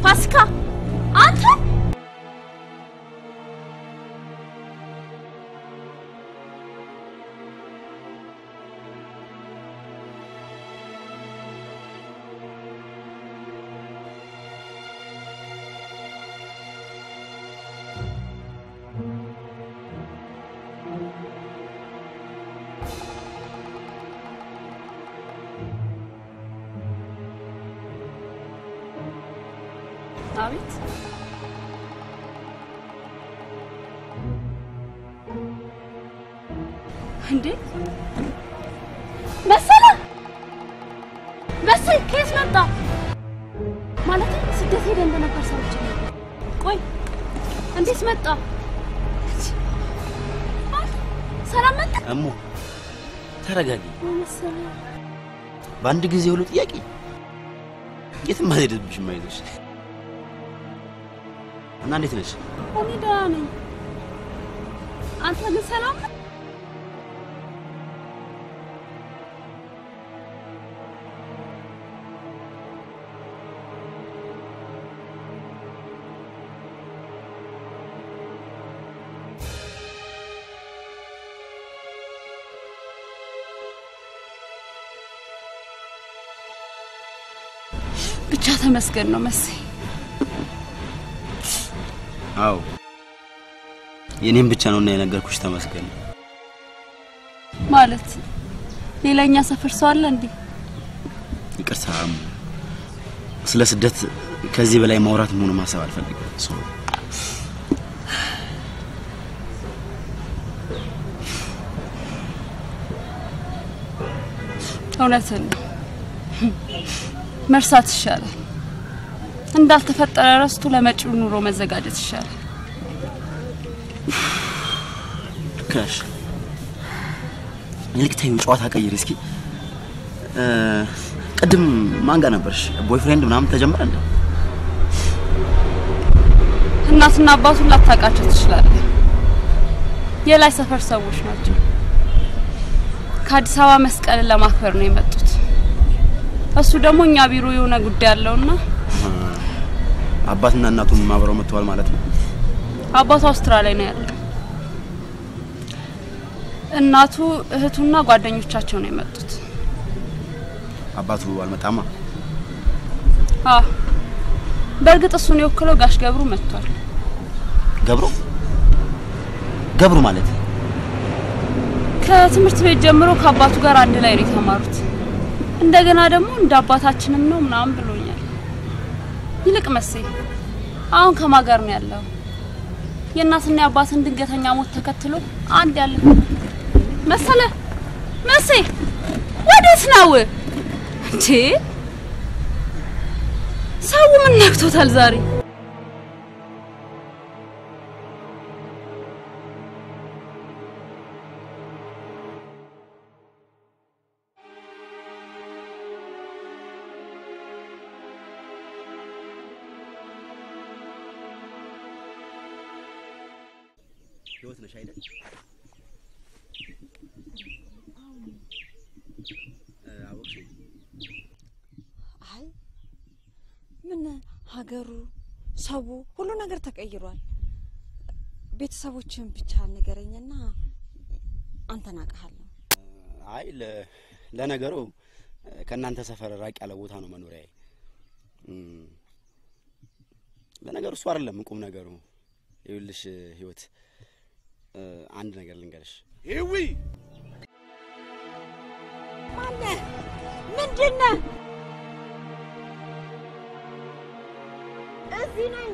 ፋሲካ? አንተ አቤት እንዴ? መሰለ መሰል ከየት መጣ? ማለት ስደት ሄደ እንደነበር ሰዎች ቆይ እንዴት መጣ? ሰላም መጣ? እሙ ተረጋጊ። በአንድ ጊዜ ሁሉ ጥያቄ? የትም አልሄድብሽም። አይዞሽ እና እንዴት ነሽ? እኔ ደህና ነኝ። አንተ ግን ሰላም ነህ? ብቻ ተመስገን ነው መሰይ አዎ የኔም ብቻ ነውና የነገርኩሽ ተመስገን። ማለት ሌላኛ ሰፈር ሰው አለ እንዴ? ይቅርታ ስለ ስደት ከዚህ በላይ ማውራት መሆኑ ማሰብ አልፈልግም። ሶ እውነትን ነው። መርሳት ይሻላል። እንዳልተፈጠረ ረስቶ ለመጪው ኑሮ መዘጋጀት ይሻላል። ልክ ነሽ። ይልቅ ተይው፣ ጨዋታ ቀይር እስኪ። ቅድም ማን ጋር ነበርሽ? ቦይፍሬንድ ምናምን ተጀመረ እንዴ? እናትና አባቱን ላታውቃቸው ትችላለህ። የላይ ሰፈር ሰዎች ናቸው። ከአዲስ አበባ መስቀልን ለማክበር ነው የመጡት። እሱ ደግሞ እኛ ቢሮ የሆነ ጉዳይ አለውና አባትና እናቱም አብረው መጥተዋል ማለት ነው። አባቱ አውስትራሊያ ነው ያለው። እናቱ እህቱና ጓደኞቻቸው ነው የመጡት። አባቱ አልመጣማ። አዎ በእርግጥ እሱን የወክለው ጋሽ ገብሩ መጥቷል። ገብሩ ገብሩ ማለት ከትምህርት ቤት ጀምሮ ከአባቱ ጋር አንድ ላይ ነው የተማሩት። እንደገና ደግሞ እንደ አባታችንም ነው ምናምን ብሎኛል። ይልቅ መሴ አሁን ከማን ጋር ነው ያለው? የእናትና የአባትን ድንገተኛ ሞት ተከትሎ አንድ ያለ መሰለ መሴ ወዴት ነው እንዴ? ሰው ምን ነክቶታል ዛሬ? ተቀይሯል። ቤተሰቦችን ብቻ ንገረኝና አንተን አውቅሃለሁ። አይ ለ- ለነገሩ ከእናንተ ሰፈር ራቅ ያለ ቦታ ነው መኖሪያዬ። እም፣ ለነገሩ እሱ አይደለም ቁም ነገሩ። ይኸውልሽ ህይወት አንድ ነገር ልንገርሽ። ሂዊ ማነህ? ምንድነህ? እዚህ ነኝ።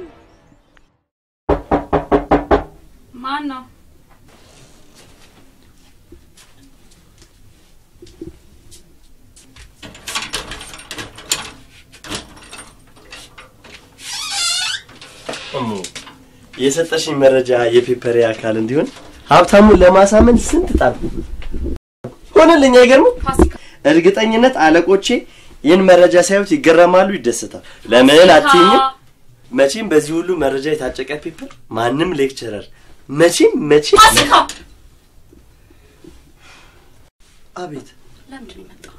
ማን ነው? እሙ የሰጠሽኝ መረጃ የፔፐሬ አካል እንዲሆን ሀብታሙን ለማሳመን ስንት ጣር ሆነልኝ። አይገርምም? እርግጠኝነት አለቆቼ ይህን መረጃ ሲያዩት ይገረማሉ፣ ይደሰታል። ለምን አትይኝም? መቼም በዚህ ሁሉ መረጃ የታጨቀ paper ማንም lecturer መቼም መቼም አቤት ለምንድን ነው የመጣው?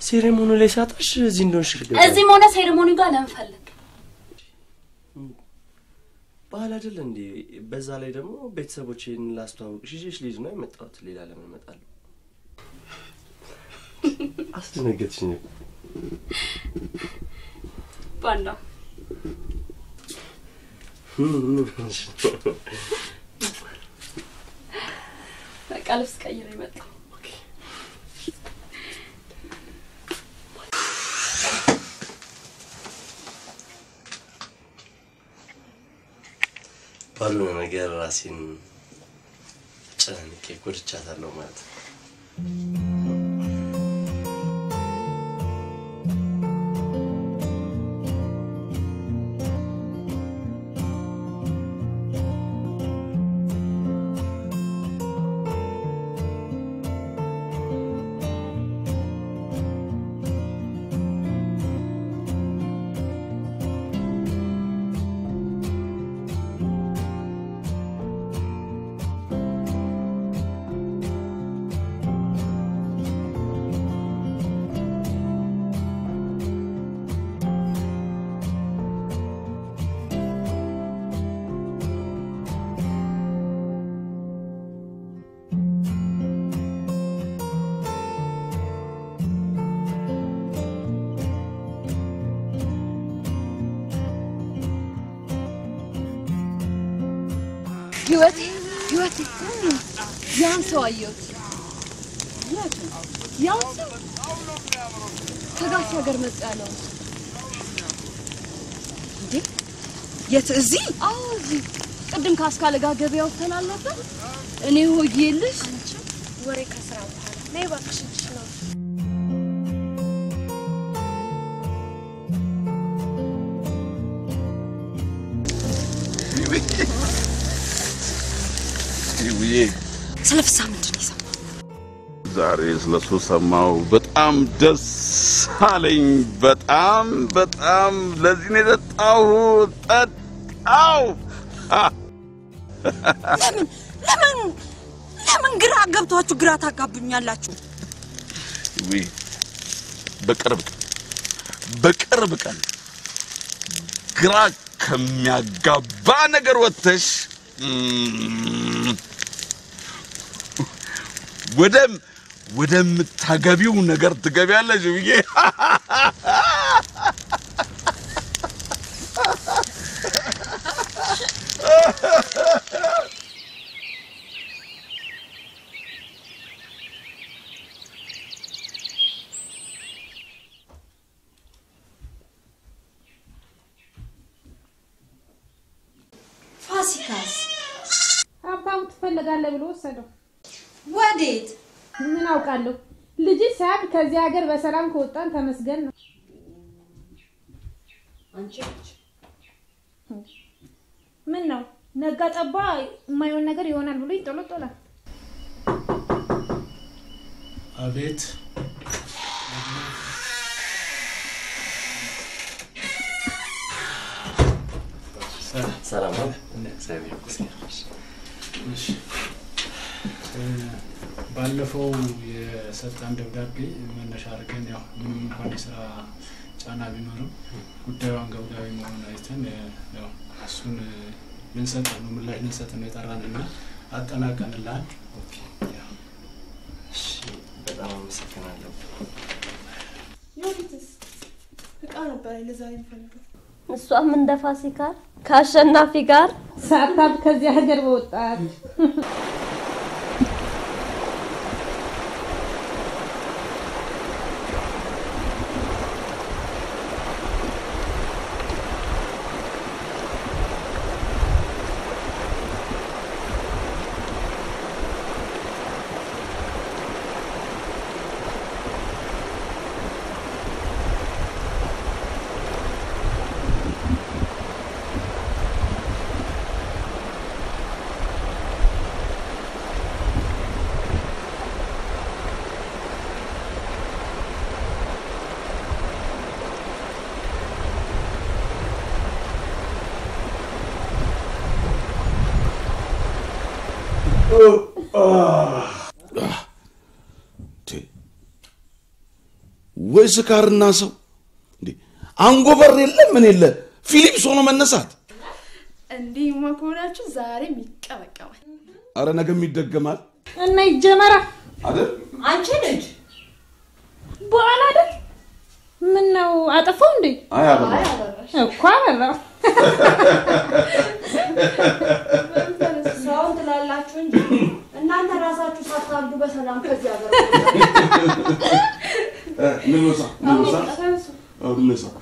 ceremony ላይ ሳጣሽ እዚህ እንደሆንሽ ልገባ እዚህም ሆነ ceremony ጋር ለምን ፈለግ? ባህል አይደለ እንዴ? በዛ ላይ ደግሞ ቤተሰቦቼን ላስተዋውቅሽ ይዤሽ ልሂድ ነው የመጣሁት። ሌላ ለምን እመጣለሁ? አስደነገጥሽኝ። ባንዳ በቃ ልብስ ቀይሮ የመጣው ባልሆነ ነገር ራሴን ጨናንቄ ጎድቻታለሁ ማለት ነው። ህይወቴ ህይወቴ ያን ሰው አየሁት። ያን ሰው ከጋሽ ሀገር መጣ ያለው እንዴ የት? እዚህ? አዎ እዚህ ቅድም ከአስካለ ጋር ገበያው ተላለፈ። እኔ ሆዬልሽ ወሬ ከስራ በኋላ ነይ እባክሽ ስለ ፍሳ ምንድን የሰማው? ዛሬ ስለሱ ሰማው። በጣም ደስ አለኝ። በጣም በጣም ለዚህ ነው የጠጣሁ። ጠጣው። ለምን ለምን ለምን ግራ ገብቷችሁ ግራ ታጋቡኛላችሁ? በቅርብ ቀን በቅርብ ቀን ግራ ከሚያጋባ ነገር ወጥተሽ እም፣ ወደ ወደምታገቢው ነገር ትገቢያለሽ ብዬ ፋሲካስ ሀብታሙ ትፈልጋለህ ብሎ ወሰደው። ወዴት? ምን አውቃለሁ። ልጅ ሳያድ ከዚህ ሀገር በሰላም ከወጣን ተመስገን ነው። አንቺ ምን ነው ነጋ ጠባ የማይሆን ነገር ይሆናል ብሎ ይጦለጦላል። አቤት ሰላም ነው። ባለፈው የሰጠን ደብዳቤ መነሻ አድርገን ያው ምንም እንኳን የስራ ጫና ቢኖርም ጉዳዩ አንገብጋቢ መሆኑን አይተን ያው እሱን ልንሰጥ ነው ምላሽ ልንሰጥ ነው የጠራንና አጠናቀንልሃል። እሺ፣ በጣም አመሰግናለሁ። የወዲትስ እቃ ነበር ለዛሬ የምፈልገው። እሷም እንደ ፋሲካ ከአሸናፊ ጋር ሳታብ ከዚህ ሀገር በወጣት ወይ ስካርና ሰው እንዴ! አንጎበር የለ ምን የለ ፊሊፕስ ሆኖ መነሳት። እንዲህማ ከሆናችሁ ዛሬም ይቀበቀባል። አረ ነገም ይደገማል እና ይጀመራ አይደል? አንቺ ልጅ በኋላ አይደል? ምን ነው አጠፋው እንዴ? አይ አበራ እኮ አበራው። ሰውን ትላላችሁ እንጂ እናንተ ራሳችሁ ሳታብዱ በሰላም ከዚህ ሀገር 아, 네, 눌러서, 눌러서. 어, 눌러서.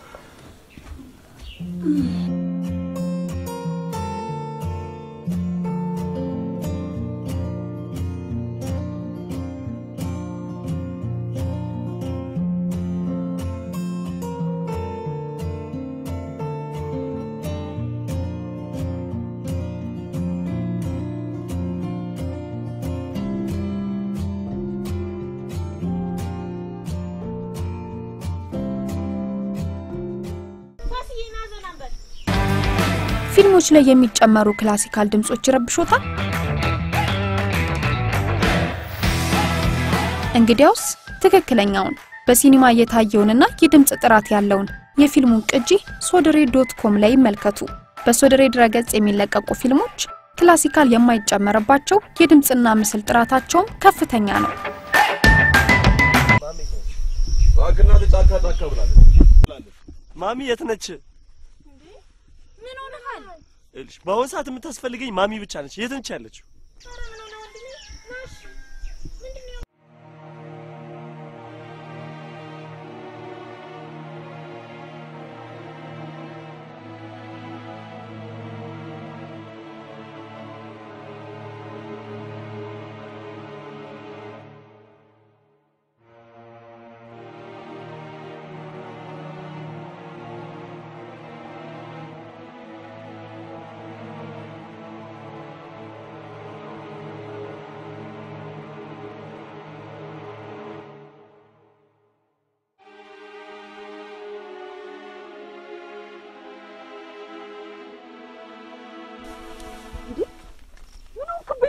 ፊልሞች ላይ የሚጨመሩ ክላሲካል ድምጾች ይረብሾታል? እንግዲያውስ ትክክለኛውን በሲኒማ የታየውንና የድምፅ ጥራት ያለውን የፊልሙን ቅጂ ሶደሬ dot com ላይ ይመልከቱ። በሶደሬ ድረገጽ የሚለቀቁ ፊልሞች ክላሲካል የማይጨመርባቸው የድምፅና ምስል ጥራታቸውም ከፍተኛ ነው። ማሚ የት ነች? በአሁን ሰዓት የምታስፈልገኝ ማሚ ብቻ ነች። የት ነች ያለችው?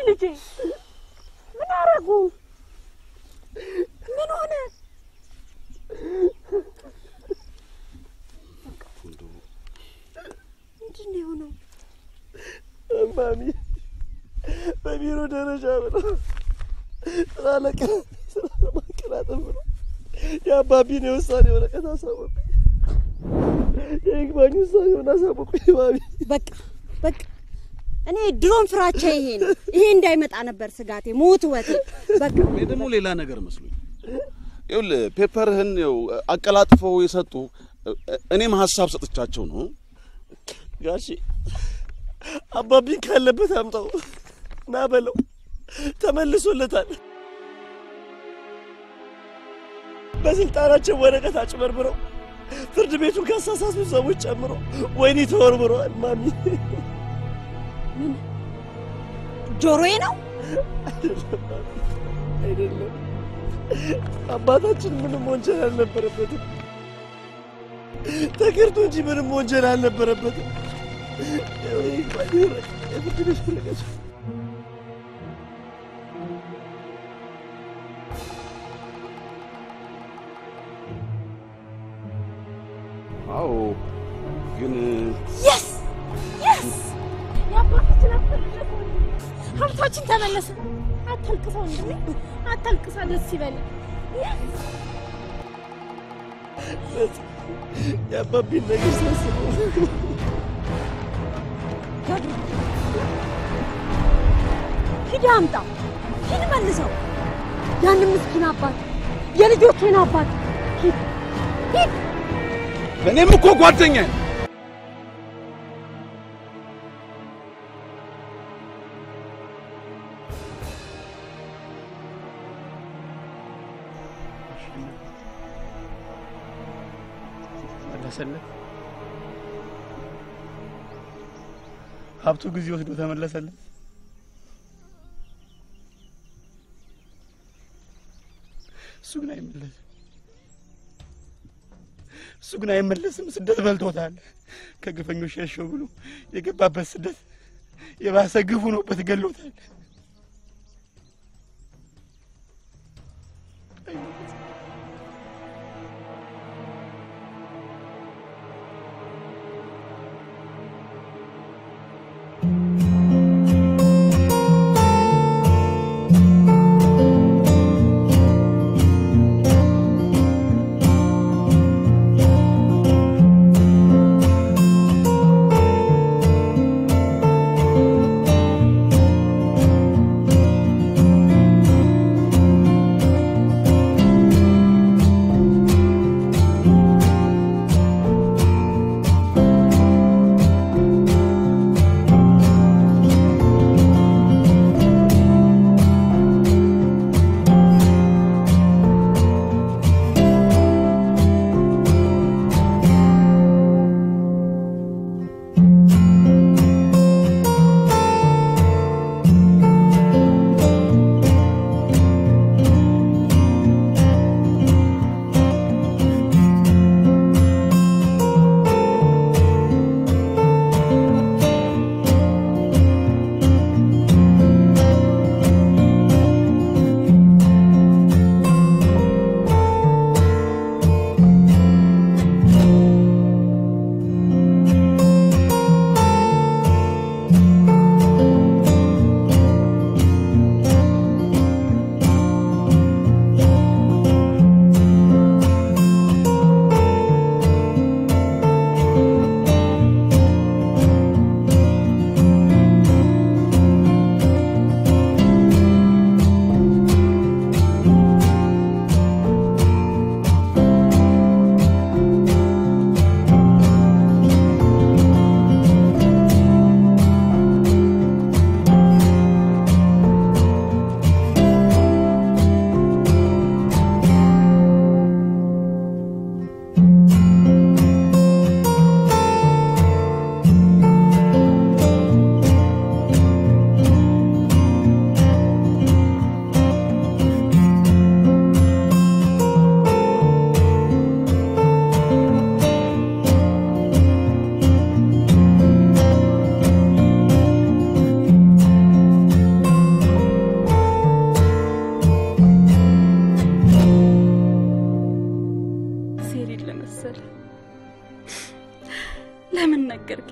ልጄ? ምን አረጉ? ምን ሆነ? ምንድን ማሚ በቢሮ ደረጃ ብለው ስራ ለቀ- ስራ ለማቀላጠፍ ብለው የአባቢን የውሳኔ ወረቀት አሳወቁኝ። የይግባኝ ውሳኔውን አሳወቁኝ ማሚ። በቃ በቃ እኔ ድሮም ፍራቻ ይሄ ነው። ይሄ እንዳይመጣ ነበር ስጋቴ፣ ሞት ወቴ። በቃ ደግሞ ሌላ ነገር መስሎኝ ይኸውልህ ፔፐርህን ያው አቀላጥፈው የሰጡ እኔም ሀሳብ ሰጥቻቸው ነው። ጋሺ አባቢን ካለበት አምጣው ና በለው፣ ተመልሶለታል። በስልጣናቸው ወረቀት አጭበርብረው ፍርድ ቤቱን ካሳሳቱ ሰዎች ጨምሮ ወይኒ ተወርብረዋል። ማሚ ጆሮዬ ነው አይደለም አባታችን ምንም ወንጀል አልነበረበትም። ተገርቶ እንጂ ምንም ወንጀል አልነበረበትም። የፍርድ ቤት ወረቀት ተመለሰ። አታልቅሰው እንዴ አታልቅሳ፣ ደስ ይበል። የአባቢን ነገር ሳስበው ሂድ አምጣ፣ ሂድ መልሰው። ያንን ምስኪን አባት የልጆቼን አባት ሂድ ሂድ። እኔም እኮ ጓደኛ መለሰለት። ሀብቱ ጊዜ ወስዶ ተመለሰለት። እሱ ግን አይመለስም። እሱ ግን አይመለስም። ስደት በልቶታል። ከግፈኞች ሸሸው ብሎ የገባበት ስደት የባሰ ግፍ ሆኖበት ገሎታል።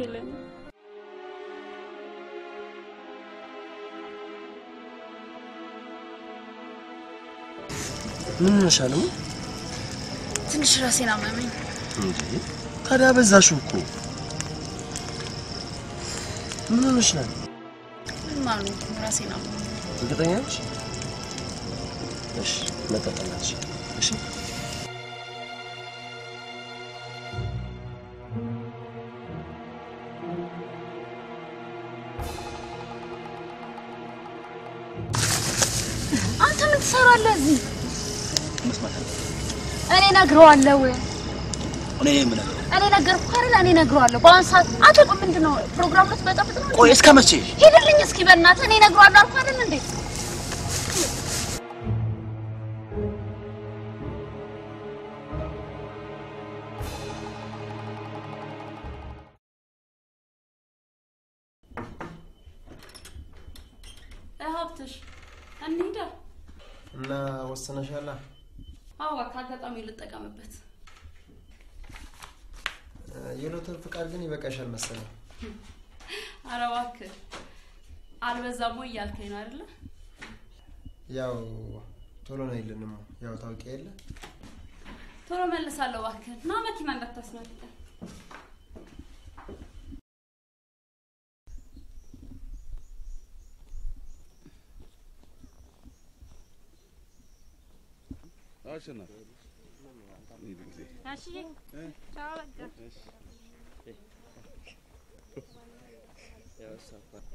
Helena. ምን ሆነሻል? ትንሽ ራሴን አመመኝ። እንዴ ታዲያ በዛሽው እኮ። ምን ሆነሽ ነው? ምን ማለት ራሴን አመመኝ። እርግጠኛ ነሽ? እሺ መጠጥ እሺ አለ እኔ እነግረዋለሁ። እኔ ነገር እኔ ነገርኩህ አይደል? እኔ እነግረዋለሁ። በአሁን ሰዓት ቆይ፣ ምንድን ነው ፕሮግራም ልትበጠብጥ ነው? ቆይ እስከ መቼ? ሂድልኝ እስኪ በእናትህ። እኔ እነግረዋለሁ አልኩህ አይደል እንዴ? አጋጣሚ ልጠቀምበት። የሎተር ፍቃድ ግን ይበቃሻል መሰለኝ። ኧረ እባክህ አልበዛም ወይ እያልከኝ ነው አይደለ? ያው ቶሎ ነው የለንም። ያው ታውቂ የለ ቶሎ መልሳለሁ እባክህ። ና መኪና እንዳታስመልጠን። አሸናፊ ጋሽዬ ቻው በቃ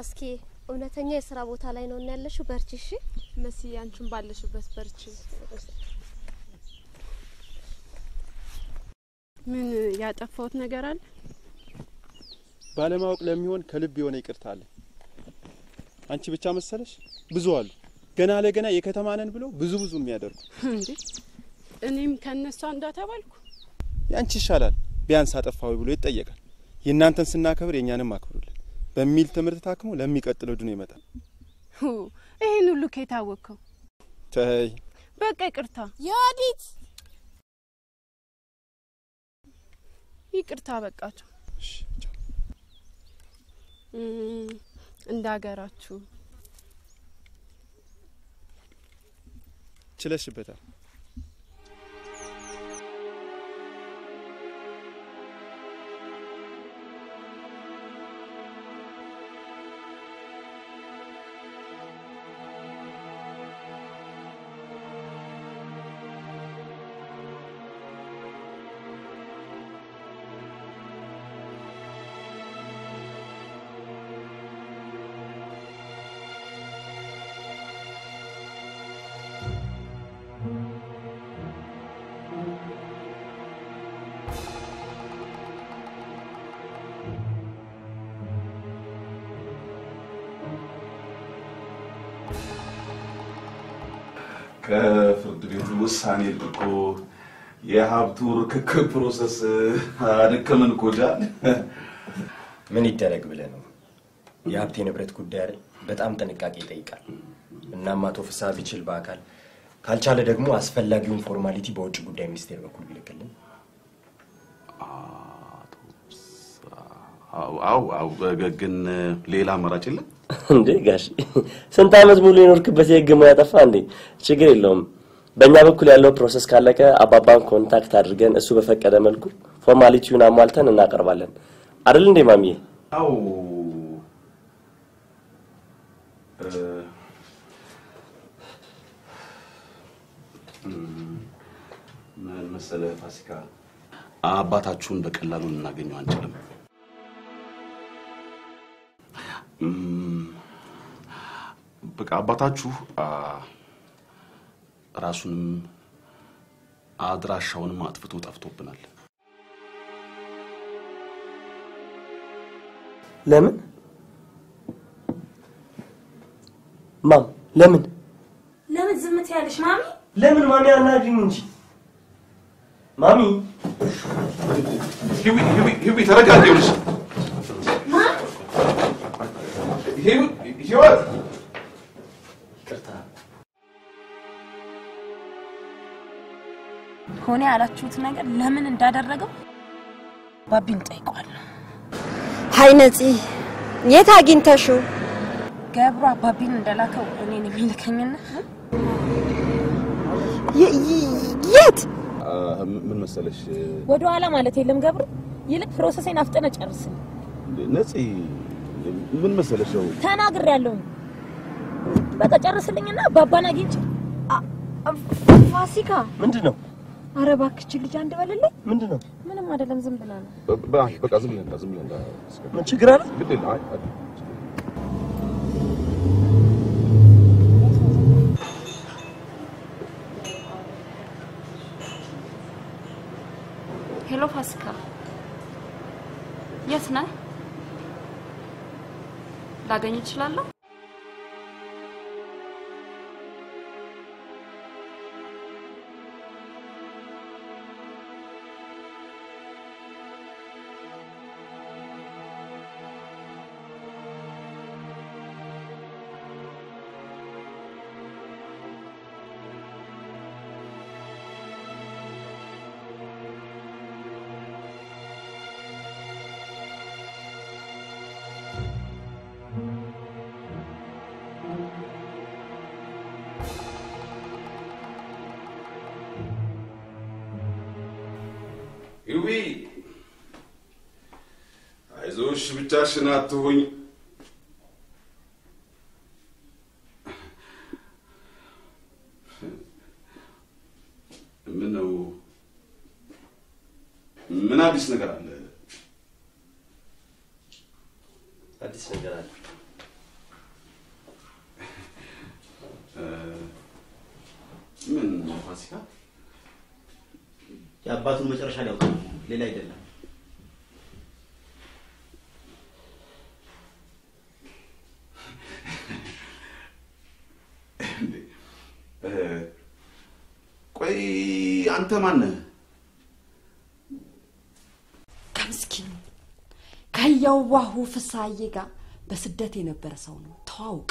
እስኪ እውነተኛ የስራ ቦታ ላይ ነው እና ያለሽው። በርቺ እሺ። መሲ አንቺን ባለሽበት በርቺ። ምን ያጠፋሁት ነገር አለ? ባለማወቅ ለሚሆን ከልብ የሆነ ይቅርታ አለ። አንቺ ብቻ መሰለሽ? ብዙ አሉ ገና ለገና የከተማ ነን ብለው ብዙ ብዙ የሚያደርጉ። እንዴ እኔም ከነሷ እንዳተባልኩ ያንቺ ይሻላል፣ ቢያንስ አጠፋዊ ብሎ ይጠየቃል። የእናንተን ስናከብር የእኛንም አክብሩልን በሚል ትምህርት ታክሞ ለሚቀጥለው ድኖ ይመጣል። ሁ ይሄን ሁሉ ከየት አወቅከው? ተይ በቃ ይቅርታ። የወዲት ይቅርታ በቃቸው። እንደ ሀገራችሁ 这里是彼得。ከፍርድ ቤቱ ውሳኔ ልቆ የሀብቱ ርክክብ process አደከመን እኮ ጃል። ምን ይደረግ ብለህ ነው? የሀብት የንብረት ጉዳይ አይደል? በጣም ጥንቃቄ ይጠይቃል። እናም አቶ ፍስሐ ቢችል በአካል ካልቻለ ደግሞ አስፈላጊውን formality በውጭ ጉዳይ ሚኒስቴር በኩል ቢልክልን። አው አው ግን ሌላ አማራጭ የለም። እንዴ ጋሽ ስንት ዓመት ሙሉ የኖርክበት የህግ ሙያ ጠፋ እንዴ? ችግር የለውም። በእኛ በኩል ያለው process ካለቀ አባባን contact አድርገን እሱ በፈቀደ መልኩ formality ውን አሟልተን እናቀርባለን። አይደል እንዴ ማሚዬ? አው ምን መሰለህ ፋሲካ፣ አባታችሁን በቀላሉ ልናገኘው አንችልም። በቃ አባታችሁ አ፣ ራሱንም አድራሻውንም አጥፍቶ ጠፍቶብናል። ለምን ማም? ለምን ለምን ዝም ትያለሽ ማሚ? ለምን ማሚ አናግሪኝ እንጂ ማሚ። ሂዊ ሂዊ ሂዊ ተረጋጊ። ይኸውልሽ ሂዊ- ህይወት ሆነ ያላችሁት ነገር ለምን እንዳደረገው ባቢን ጠይቀዋለሁ። ሀይ ነፂ፣ የት አግኝተሽው? ገብሩ አባቢን እንደላከው እኔን የሚልከኝና የት ምን መሰለሽ ወደ ኋላ ማለት የለም ገብሩ። ይልቅ process ኤን አፍጥነ ጨርስልኝ። ነፂ፣ ምን መሰለሽ ነው ተናግሬ ያለውኝ በቃ ጨርስልኝና አባባን አግኝቼ ፋሲካ ምንድን ነው? አረ እባክሽ ልጅ አንድ በልልኝ። ምንድን ነው? ምንም አይደለም፣ ዝም ብላ ነው። በቃ ዝም ብለን ዝም ብለን ምን ችግር አለ? ግድ የለም። አይ አይ፣ ሄሎ ፋሲካ፣ የት ነህ? ላገኝ እችላለሁ? አይዞሽ፣ ብቻሽን አትሁኝ። ምን ነው? ምን አዲስ ነገር አለ? አዲስ ነገር አለ። እ፣ ምን ፋሲካ? የአባቱን መጨረሻ ሊያውቅ ነው፣ ሌላ አይደለም። እ፣ ቆይ አንተ ማነህ? ከምስኪኑ ከየዋሁ ፍሳዬ ጋር በስደት የነበረ ሰው ነው። ተዋውቅ።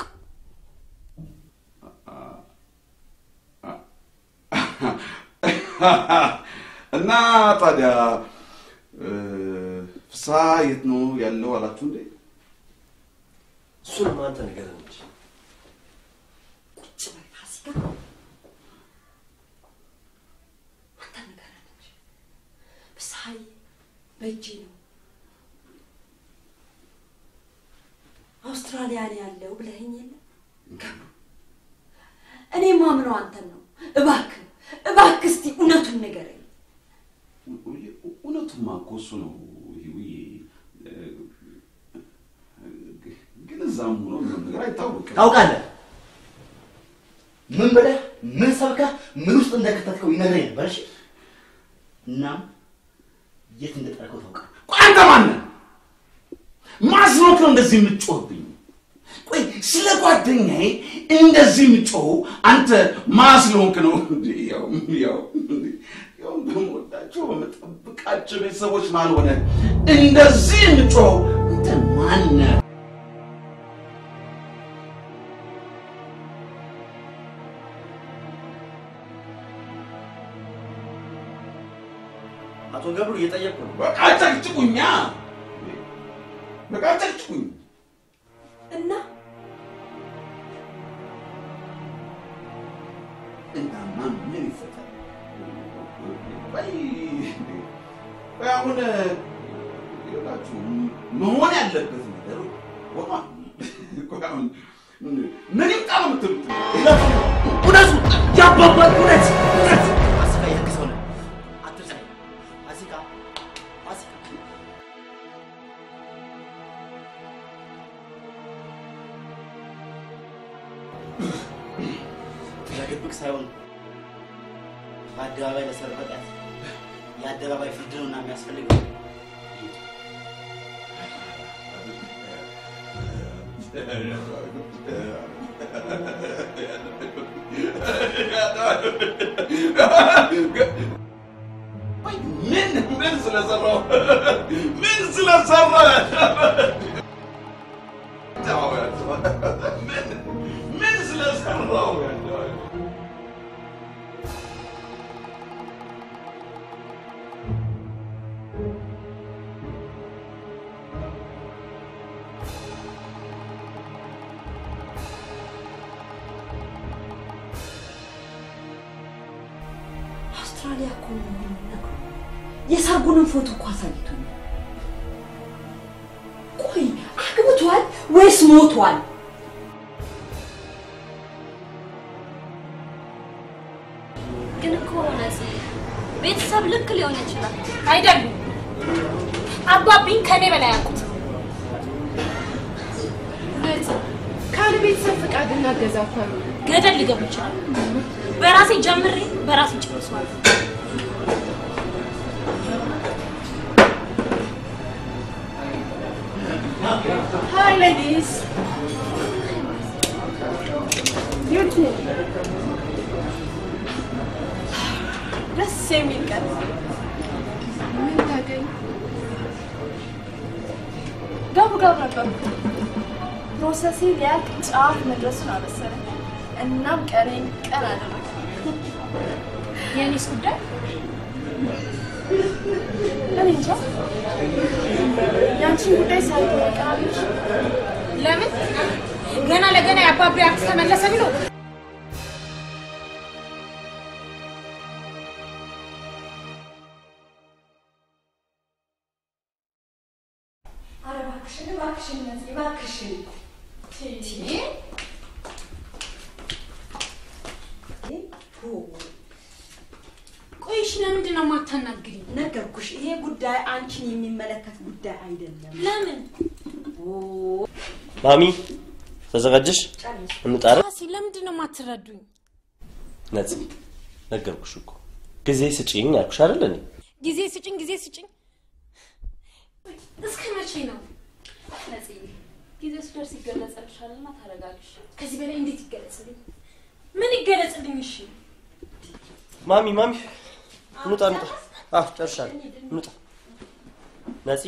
እና ታዲያ ፍስሐ የት ነው ያለው አላችሁ እንዴ? እሱንም አንተ ንገረን እንጂ ቁጭ በል ፋሲካ፣ አንተ ንገረን እንጂ። ፍስሐዬ በእጄ ነው አውስትራሊያ ነው ያለው ብለኸኝ የለ እኔ ማምነው አንተን ነው። እባክህ እባክህ እስቲ እውነቱን ንገረኝ። እውነቱማ እኮ እሱ ነው እ፣ ግን እዛም ሆኖ ምንም ነገር አይታወቅም። ታውቃለህ፣ ምን ብለህ ምን ሰብከህ ምን ውስጥ እንደከተትከው ይነግረኝ ነበር። እሺ፣ እናም የት እንደጠረከው ታውቃለህ። ቆይ አንተ ማነህ? ማስኖክ ነው እንደዚህ የምትጮህብኝ? ቆይ ስለ ጓደኛዬ እንደዚህ የምትጮኸው አንተ ማስሎንክ ነው? ያው በምወዳቸው በምጠብቃቸው ቤተሰቦች ማን ሆነ እንደዚህ የምትጮኸው አንተ ማነህ? 뭔가 모르겠다 이랬고 왜 깔짝이 찍고 있냐? 왜, 왜 깔짝이 찍고 있냐? 끝나? 나만 분명히 있었다 빨리 왜 아무나 이래가지고 농원에 앉았거든 내로 뭐가 그거는 너님 따라면 들었더니 나도 문화수 야빠빠 문화수 ገና ለገና የአባቢ አክስ ተመለሰ ብሎ ኧረ እባክሽን እባክሽን ነፂ እባክሽን ቆይሽ ለምንድን ነው የማታናግሪኝ? ነገርኩሽ፣ ይሄ ጉዳይ አንቺን የሚመለከት ጉዳይ አይደለም። ለምን ማሚ ተዘጋጀሽ? እንጣረ ለምንድን ነው የማትረዱኝ? ነፂ ነገርኩሽ እኮ ጊዜ ስጪኝ አልኩሽ አይደል እኔ ጊዜ ስጭኝ፣ ጊዜ ስጭኝ። እስከ መቼ ነው? ነፂ ጊዜው ሲደርስ ይገለጸልሻልና ታረጋግሽ። ከዚህ በላይ እንዴት ይገለጽልኝ? ምን ይገለጽልኝ? እሺ ማሚ ማሚ እንውጣ እንውጣ። አዎ ጨርሻለሁ። እንውጣ ነፂ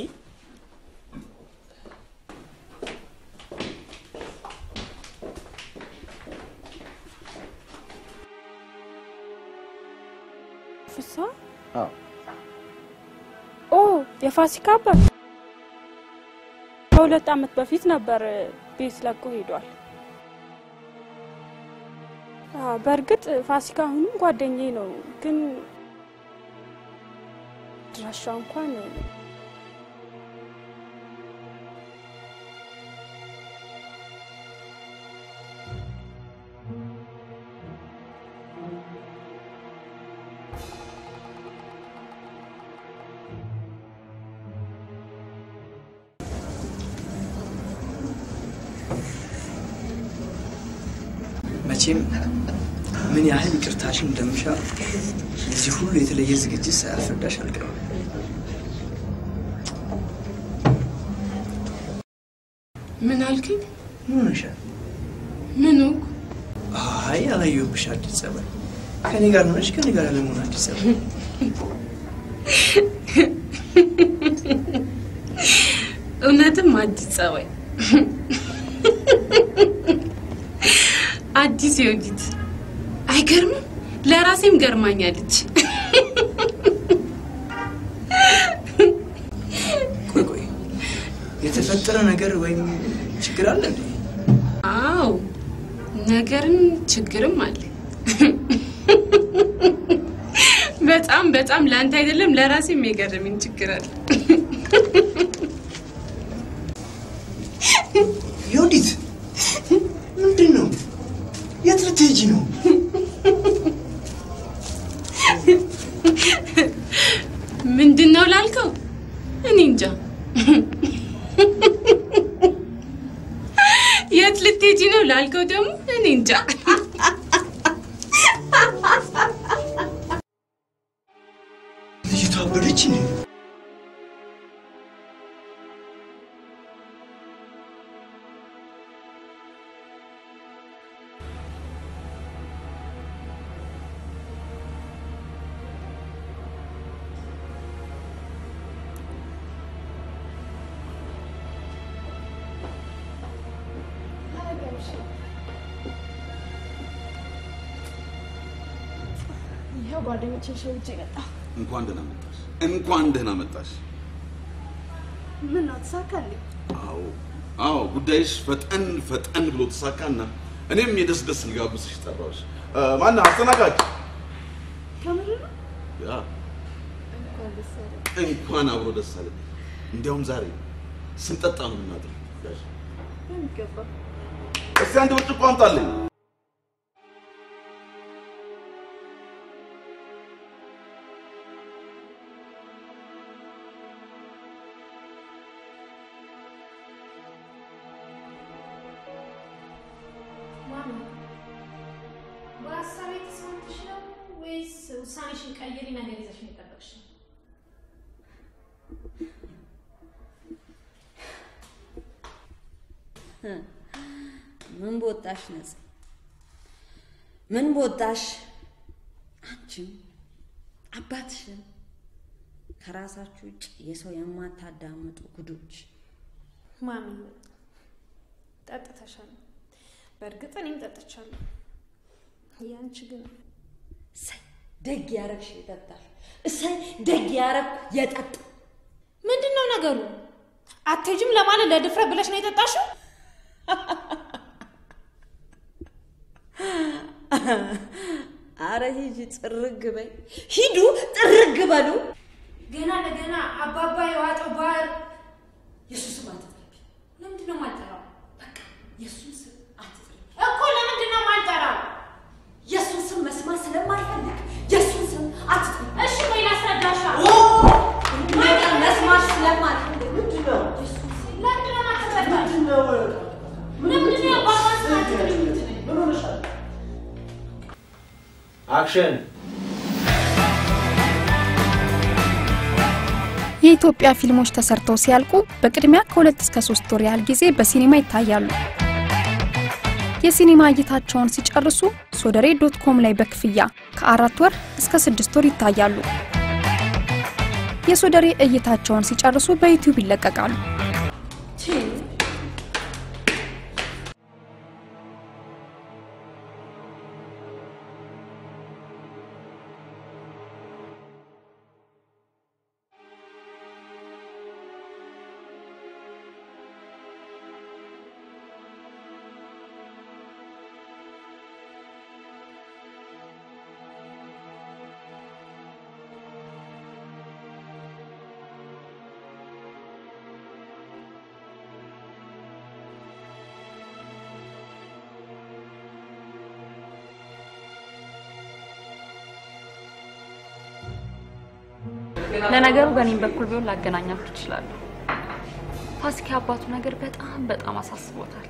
ኦ የፋሲካ አባት ከሁለት ዓመት በፊት ነበር ቤት ለቆ ሄዷል። በእርግጥ ፋሲካ አሁንም ጓደኛዬ ነው፣ ግን ድራሻ እንኳን መቼም ምን ያህል ይቅርታሽን እንደምሻ እዚህ ሁሉ የተለየ ዝግጅት ሳያስረዳሽ አልቀርም። ምን አልከኝ? ምን ሆነሻል? ምኑ አይ አላየሁብሽ አዲስ ጸባይ። ከኔ ጋር ሆነሽ ከኔ ጋር ለመሆን አዲስ ጸባይ። እውነትም አዲስ ጸባይ፣ አዲስ የውዲት አይገርምም? ለራሴም ገርማኛለች። ቆይ ቆይ የተፈጠረ ነገር ወይም ችግር አለ እንዴ? አዎ ነገርም ችግርም አለ። በጣም በጣም ለአንተ አይደለም ለራሴም የገረመኝ ችግር አለ። እንጃ። የት ልትሄጂ ነው ላልከው ደግሞ እኔ እንጃ። ልጅቷ አበደች እንዴ? ይኸው ጓደኞቼን ሸውጄ መጣሁ። እንኳን ደህና መጣሽ። እንኳን ደህና መጣሽ። ምን ነው ተሳካልኝ? አዎ አዎ፣ ጉዳይሽ ፈጠን ፈጠን ብሎ ተሳካና እኔም የደስ ደስ ልጋብዝሽ ጠራሁሽ። ማነው አስተናጋጅ? ከምር ነው? ያ እንኳን እንኳን አብሮ ደስ አለን። እንዲያውም ዛሬ ስንጠጣ ነው በሚገባ እስቲ አንድ ብርጭቆ አምጣልኝ። ምን በወጣሽ አንቺም አባትሽን ከራሳችሁ ውጭ የሰው የማታዳምጡ ጉዶች ማሚ ጠጥተሻል። በእርግጥ እኔም ጠጥቻለሁ። ያንቺ ግን እሰይ ደግ ያረግሽ ይጠጣል። እሰይ ደግ ያረግኩ የጠጣ ምንድን ነው ነገሩ? አትሄጂም ለማለት ለድፍረት ብለሽ ነው የጠጣሽው? አረ ሂጂ ጥርግ በይ፣ ሂዱ ጥርግ በሉ። ገና ለገና አባባ የዋጠው ባህር የሱስ ስም አትጥሪብኝ። ለምንድን ነው የማልጠራው? በቃ የሱን ስም አትጥሪ እኮ። ለምንድን ነው የማልጠራው? የእሱን ስም መስማት ስለማልፈልግ የእሱን ስም አትጥሪ። እሺ ወይ ላስረዳሻ። መስማት ስለማልፈልግ ምንድን ነው ለምንድን ነው? ለምንድን ነው የአባባን ስም አትጥሪ የምትለኝ? ምን ሆነሻል? action የኢትዮጵያ ፊልሞች ተሰርተው ሲያልቁ በቅድሚያ ከሁለት እስከ ሶስት ወር ያህል ጊዜ በሲኒማ ይታያሉ። የሲኒማ እይታቸውን ሲጨርሱ ሶደሬ dot com ላይ በክፍያ ከአራት ወር እስከ ስድስት ወር ይታያሉ። የሶደሬ እይታቸውን ሲጨርሱ በዩቲዩብ ይለቀቃሉ። ለነገሩ በእኔም በኩል ቢሆን ላገናኛችሁ እችላለሁ። ፋሲካ አባቱ ነገር በጣም በጣም አሳስቦታል።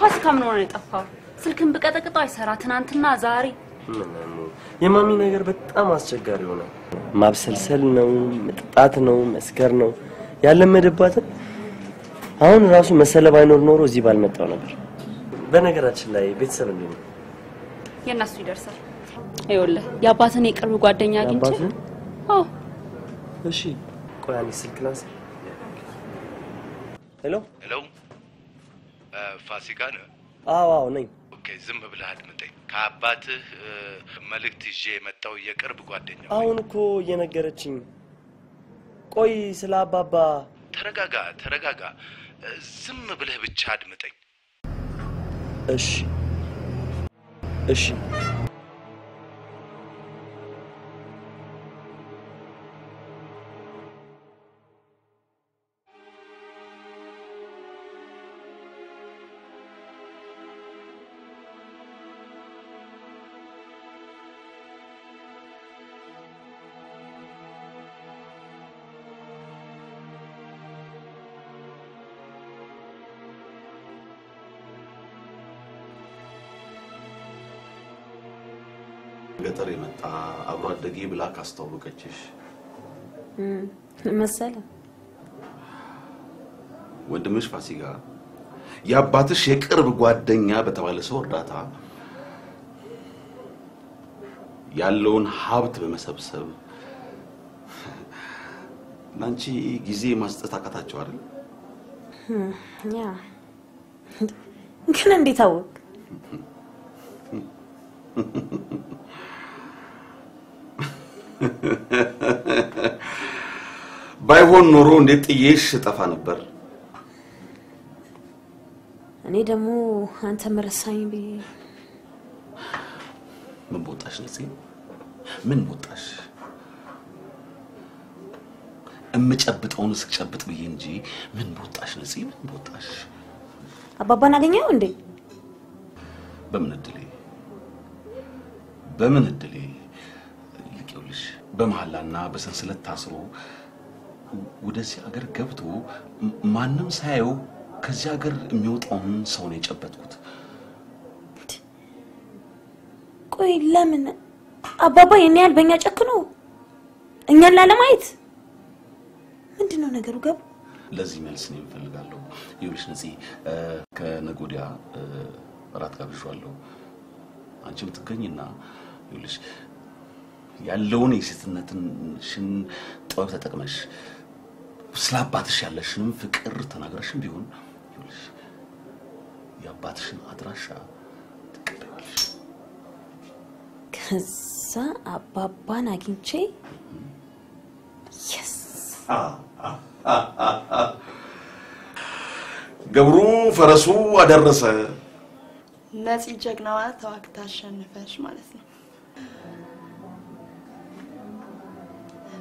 ፋሲካ ምን ሆነ የጠፋው? ስልክን ብቀጠቅጠው አይሰራ። ትናንትና ዛሬ የማሚ ነገር በጣም አስቸጋሪ ሆነ። ማብሰልሰል ነው፣ መጠጣት ነው፣ መስከር ነው ያለመደባትን። አሁን ራሱ መሰለ ባይኖር ኖሮ እዚህ ባልመጣው ነበር። በነገራችን ላይ ቤተሰብ እንዴት ነው? የእነሱ ይደርሳል። ይኸውልህ የአባትን የቅርብ ጓደኛ አግኝቼ? አዎ እሺ፣ ቆይ አንዴ ስልክ ላንሳ። hello hello ፋሲካ ነህ? አዎ አዎ ነኝ። okay፣ ዝም ብለህ አድምጠኝ። ከአባትህ እ፣ መልእክት ይዤ የመጣው የቅርብ ጓደኛ አሁን እኮ እየነገረችኝ። ቆይ ስለ አባባ ተረጋጋ፣ ተረጋጋ። ዝም ብለህ ብቻ አድምጠኝ። እሺ እሺ አደጌ ብላ ካስተዋወቀችሽ መሰለ ወንድምሽ ፋሲካ የአባትሽ የቅርብ ጓደኛ በተባለ ሰው እርዳታ ያለውን ሀብት በመሰብሰብ ለአንቺ ጊዜ ማስጠት አቃታቸው አይደል? ያ ግን እንዴት አወቅ? ባይሆን ኖሮ እንዴት ጥዬሽ እጠፋ ነበር። እኔ ደግሞ አንተ መረሳኝ ብዬ ምን በወጣሽ ነፂ? ምን ወጣሽ? እምጨብጠውን እስክጨብጥ ብዬ እንጂ ምን በወጣሽ ነፂ፣ ምን በወጣሽ? አባባን አገኘው እንዴ? በምን እድሌ በምን እድሌ ይልቅልሽ በመሐላና በሰንሰለት ታስሮ ወደዚህ ሀገር ገብቶ ማንም ሳየው ከዚህ ሀገር የሚወጣውን ሰው ነው የጨበጥኩት። ቆይ ለምን አባባ የኔ ያህል በእኛ ጨክኖ እኛን ላለማየት ምንድን ነው ነገሩ? ገቡ ለዚህ መልስ ነው የምፈልጋለሁ። ይኸውልሽ ነፂ ከነገ ወዲያ እራት ጋብዣለሁ። አንቺም ትገኝና ይኸውልሽ ያለውን የሴትነትሽን ጥበብ ተጠቅመሽ ስለ አባትሽ ያለሽንም ፍቅር ተናግረሽም ቢሆን ይኸውልሽ የአባትሽን አድራሻ ትቀበያለሽ። ከዛ አባባን አግኝቼ የስ ገብሩ ፈረሱ አደረሰ። ነፂ ጀግናዋ ተዋግታ አሸነፈች ማለት ነው።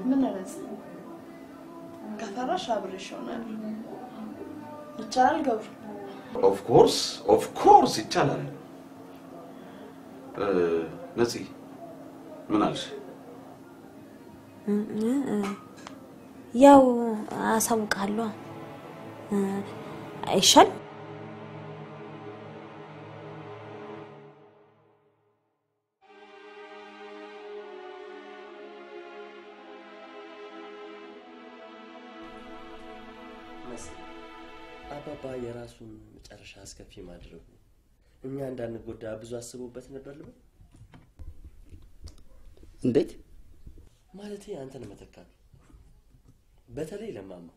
ምን ረዝ ከፈራሽ አብሬሽ እሆናለሁ። ይቻላል ገብሩ? of course of course ይቻላል። ነፂ ምን አልሽ? ያው አሳውቃለሁ። አይሻል የራሱን መጨረሻ አስከፊ ማድረጉ እኛ እንዳንጎዳ ብዙ አስቦበት ነበር ልበል። እንዴት ማለቴ አንተን መተካቱ በተለይ ለማማ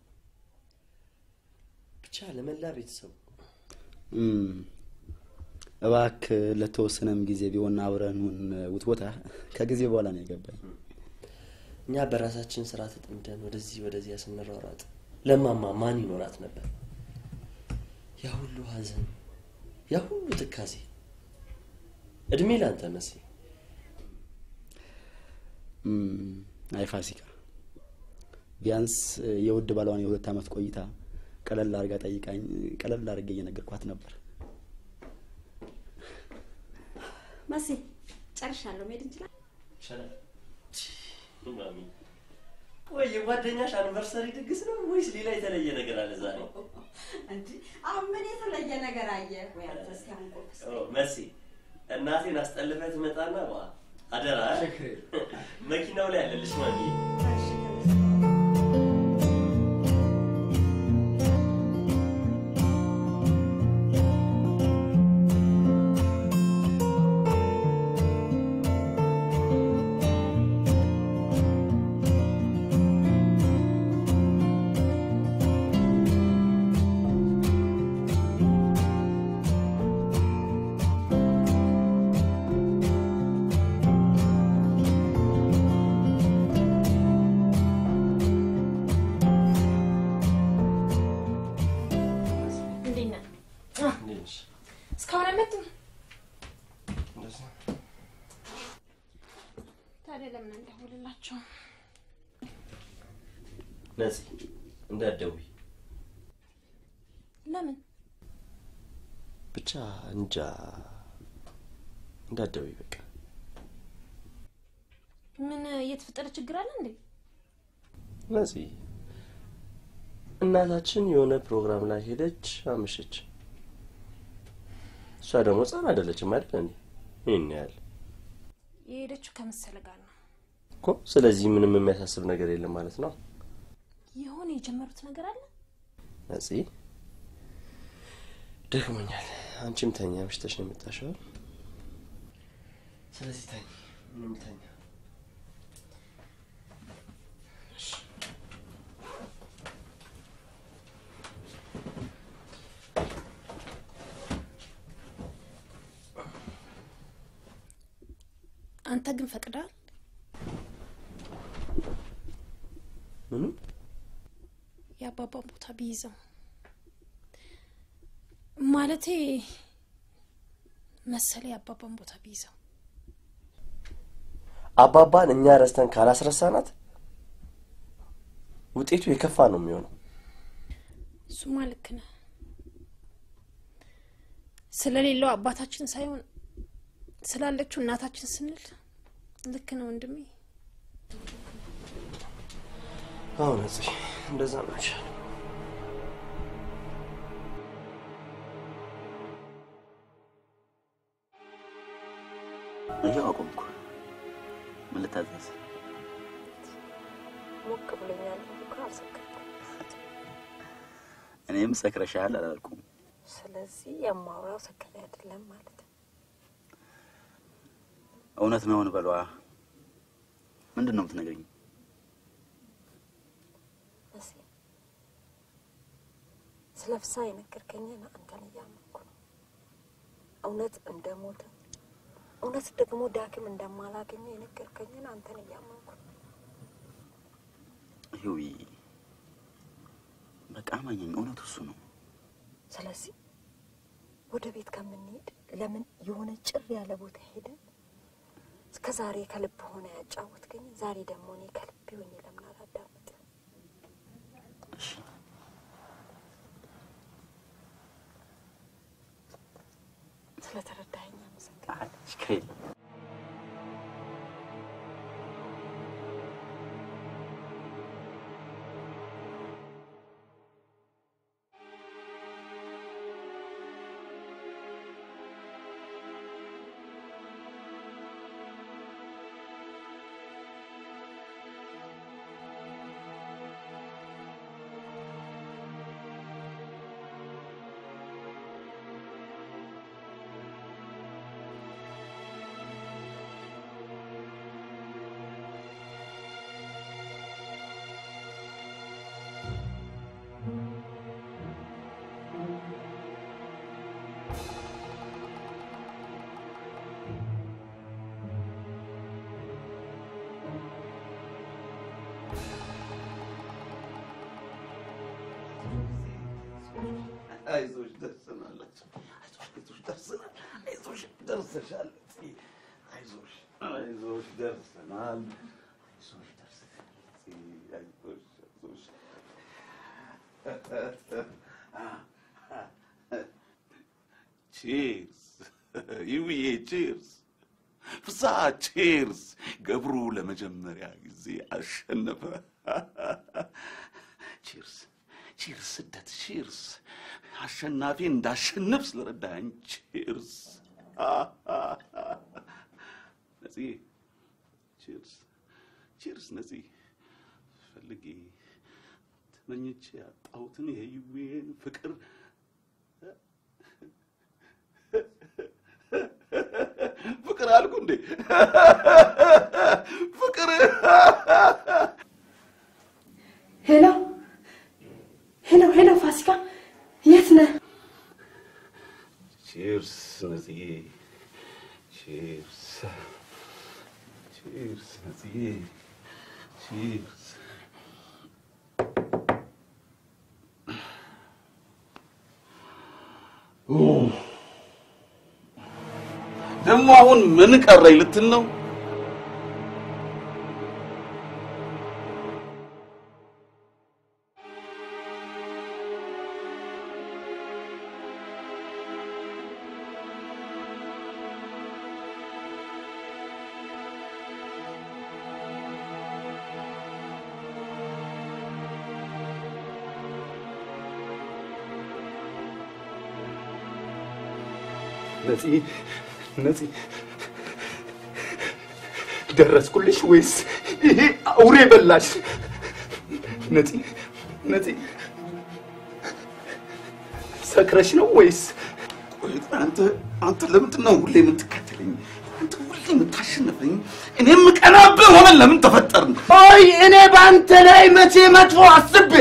ብቻ ለመላ ቤተሰቡ እም፣ እባክህ ለተወሰነም ጊዜ ቢሆን አብረኑን ውትወታ ከጊዜ በኋላ ነው የገባኝ። እኛ በራሳችን ስራ ተጠምደን ወደዚህ ወደዚያ ስንሯሯጥ ለማማ ማን ይኖራት ነበር? ያ ሁሉ ሀዘን፣ ያ ሁሉ ትካዜ። እድሜ ላንተ መሲ። አይ ፋሲካ፣ ቢያንስ የውድ ባሏን የሁለት ዓመት ቆይታ ቀለል አድርጋ ጠይቃኝ ቀለል አድርጌ እየነገርኳት ነበር። መሲ ጨርሻለሁ። መሄድ እንችላለን? ወይ የጓደኛሽ አኒቨርሰሪ ድግስ ነው ወይስ ሌላ የተለየ ነገር አለ ዛሬ? እንዲ አሁን ምን የተለየ ነገር አየ? ወይ አንተ እስኪ መሲ እናቴን አስጠልፈህ ትመጣና ዋ አደራ መኪናው ላይ አለልሽ ማሚ። እንጃ እንዳትደውይ በቃ። ምን እየተፈጠረ ችግር አለ እንዴ? ነፂ እናታችን የሆነ ፕሮግራም ላይ ሄደች አመሸች። እሷ ደግሞ ህጻን አይደለችም አይደል እንዴ? ይህን ያህል የሄደችው ከመሰለ ጋር ነው። እኮ። ስለዚህ ምንም የሚያሳስብ ነገር የለም ማለት ነው። የሆነ የጀመሩት ነገር አለ። ነፂ ደክሞኛል። አንቺም ተኛ፣ አምሽተሽ ነው የመጣሽው። ስለዚህ ተኝ፣ ምንም ተኛ። አንተ ግን ፈቅዳል? ምንም የአባባን ቦታ ቢይዘው ማለቴ መሰለ የአባባን ቦታ ቢይዘው አባባን እኛ ረስተን ካላስረሳናት ውጤቱ የከፋ ነው የሚሆነው። እሱማ ልክ ነህ። ስለሌለው አባታችን ሳይሆን ስላለችው እናታችን ስንል ልክ ነው ወንድሜ። አሁን እንደዛ ነው ይኸው አቆምኩ። ምን ልታዘዝ? ሞቅ ብሎኛል እኮ አልሰከርኩም። እኔም ሰክረሻል አላልኩም። ስለዚህ የማውራው ሰከሬ አይደለም ማለት ነው። እውነት ነው እንበሏ። ምንድን ነው የምትነግሪኝ? ስለ ፍስሀ የነገርከኝን አንተን እያመንኩ ነው። እውነት እንደሞተ እውነት ደግሞ ዳግም እንደማላገኘው የነገርከኝን አንተን እያመንኩ ህዊ በቃ ማኘኝ፣ እውነቱ እሱ ነው። ስለዚህ ወደ ቤት ከምንሄድ ለምን የሆነ ጭር ያለ ቦታ ሄደን እስከ ዛሬ ከልብ ሆነ ያጫወትከኝ ዛሬ ደግሞ እኔ ከልብ ሆኜ ለምን አላዳምጥ? ስለተረዳኸኝ አመሰግናለሁ። ችግር የለም። ደርሰናል። አይዞሽ ደርሰናል። አይዞሽ አይዞሽ cheers ይውዬ cheers ፍስሀ cheers ገብሩ ለመጀመሪያ ጊዜ አሸነፈ። cheers cheers ስደት cheers አሸናፊ እንዳሸንፍ ስለረዳኝ cheers ነፂ cheers cheers ነፂ ፈልጌ ተመኝቼ ያጣሁትን የህይዌን ፍቅር ፍቅር አልኩ እንዴ ፍቅር hello hello hello፣ ፋሲካ የት ነህ? ቺርስ ነጽዬ፣ ቺርስ ቺርስ ነጽዬ፣ ቺርስ ደግሞ አሁን ምን ቀረኝ ልትል ነው? ነፂ ደረስኩልሽ ወይስ ይሄ አውሬ በላሽ? ነፂ ነፂ ሰክረሽ ነው ወይስ አንተ አንተ ለምንድን ነው ሁሌ የምትከተለኝ? አንተ ሁሌ የምታሸንፈኝ? እኔ የምቀናብህ ሆነን ለምን ተፈጠርን? ቆይ እኔ በአንተ ላይ መቼ መጥፎ አስቤ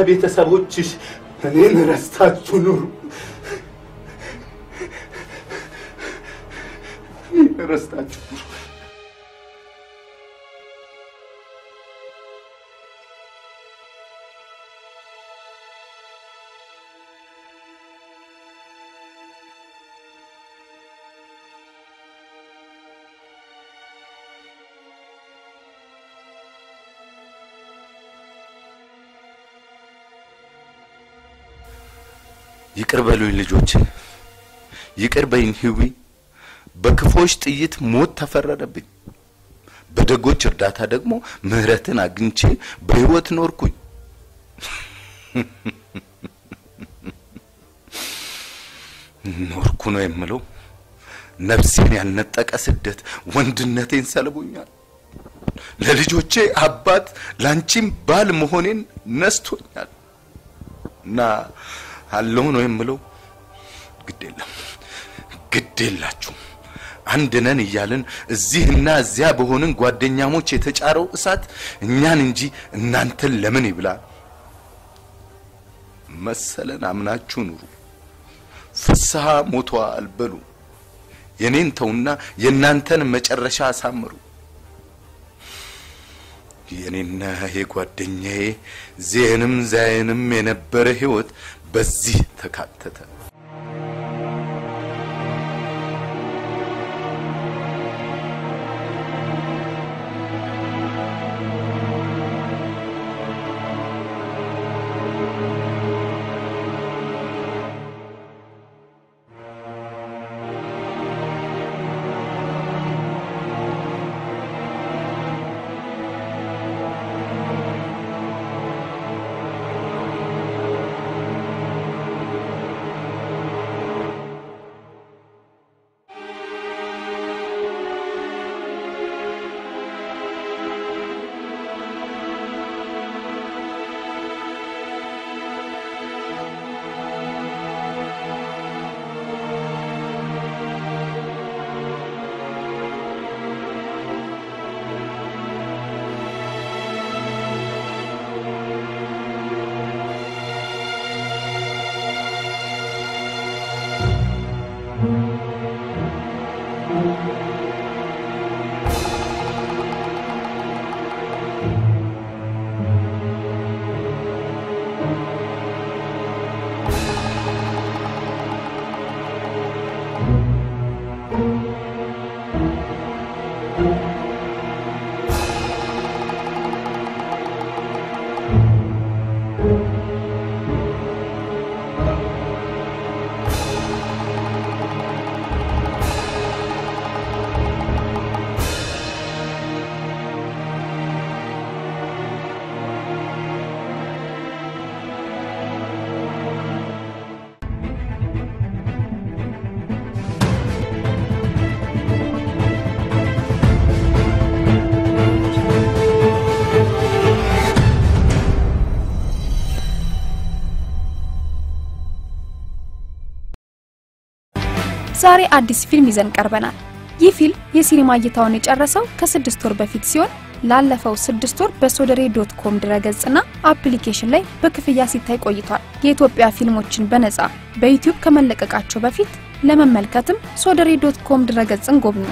ከነ ቤተሰቦችሽ እኔን ረስታችሁ ኑሩ ይቅር በሉኝ ልጆች፣ ይቅር በይኝ ህዊ። በክፎች ጥይት ሞት ተፈረደብኝ። በደጎች እርዳታ ደግሞ ምህረትን አግኝቼ በህይወት ኖርኩኝ። ኖርኩ ነው የምለው። ነፍሴን ያልነጠቀ ስደት ወንድነቴን ሰልቦኛል። ለልጆቼ አባት ላንቺም ባል መሆኔን ነስቶኛል እና አለሁ ነው የምለው። ግድ የለም ግድ የላችሁም። አንድ ነን እያልን እዚህና እዚያ በሆንን ጓደኛሞች የተጫረው እሳት እኛን እንጂ እናንተን ለምን ይብላ? መሰለን አምናችሁ ኑሩ። ፍስሐ ሞቷል በሉ። የኔን ተውና የእናንተን መጨረሻ አሳምሩ። የኔና የጓደኛዬ ዜንም ዛይንም የነበረ ህይወት በዚህ ተካተተ። ዛሬ አዲስ ፊልም ይዘን ቀርበናል። ይህ ፊልም የሲኒማ እይታውን የጨረሰው ከስድስት ወር በፊት ሲሆን ላለፈው ስድስት ወር በሶደሬ dot com ድረገጽና application ላይ በክፍያ ሲታይ ቆይቷል። የኢትዮጵያ ፊልሞችን በነጻ በዩቲዩብ ከመለቀቃቸው በፊት ለመመልከትም ሶደሬ dot com ድረገጽን ጎብኙ።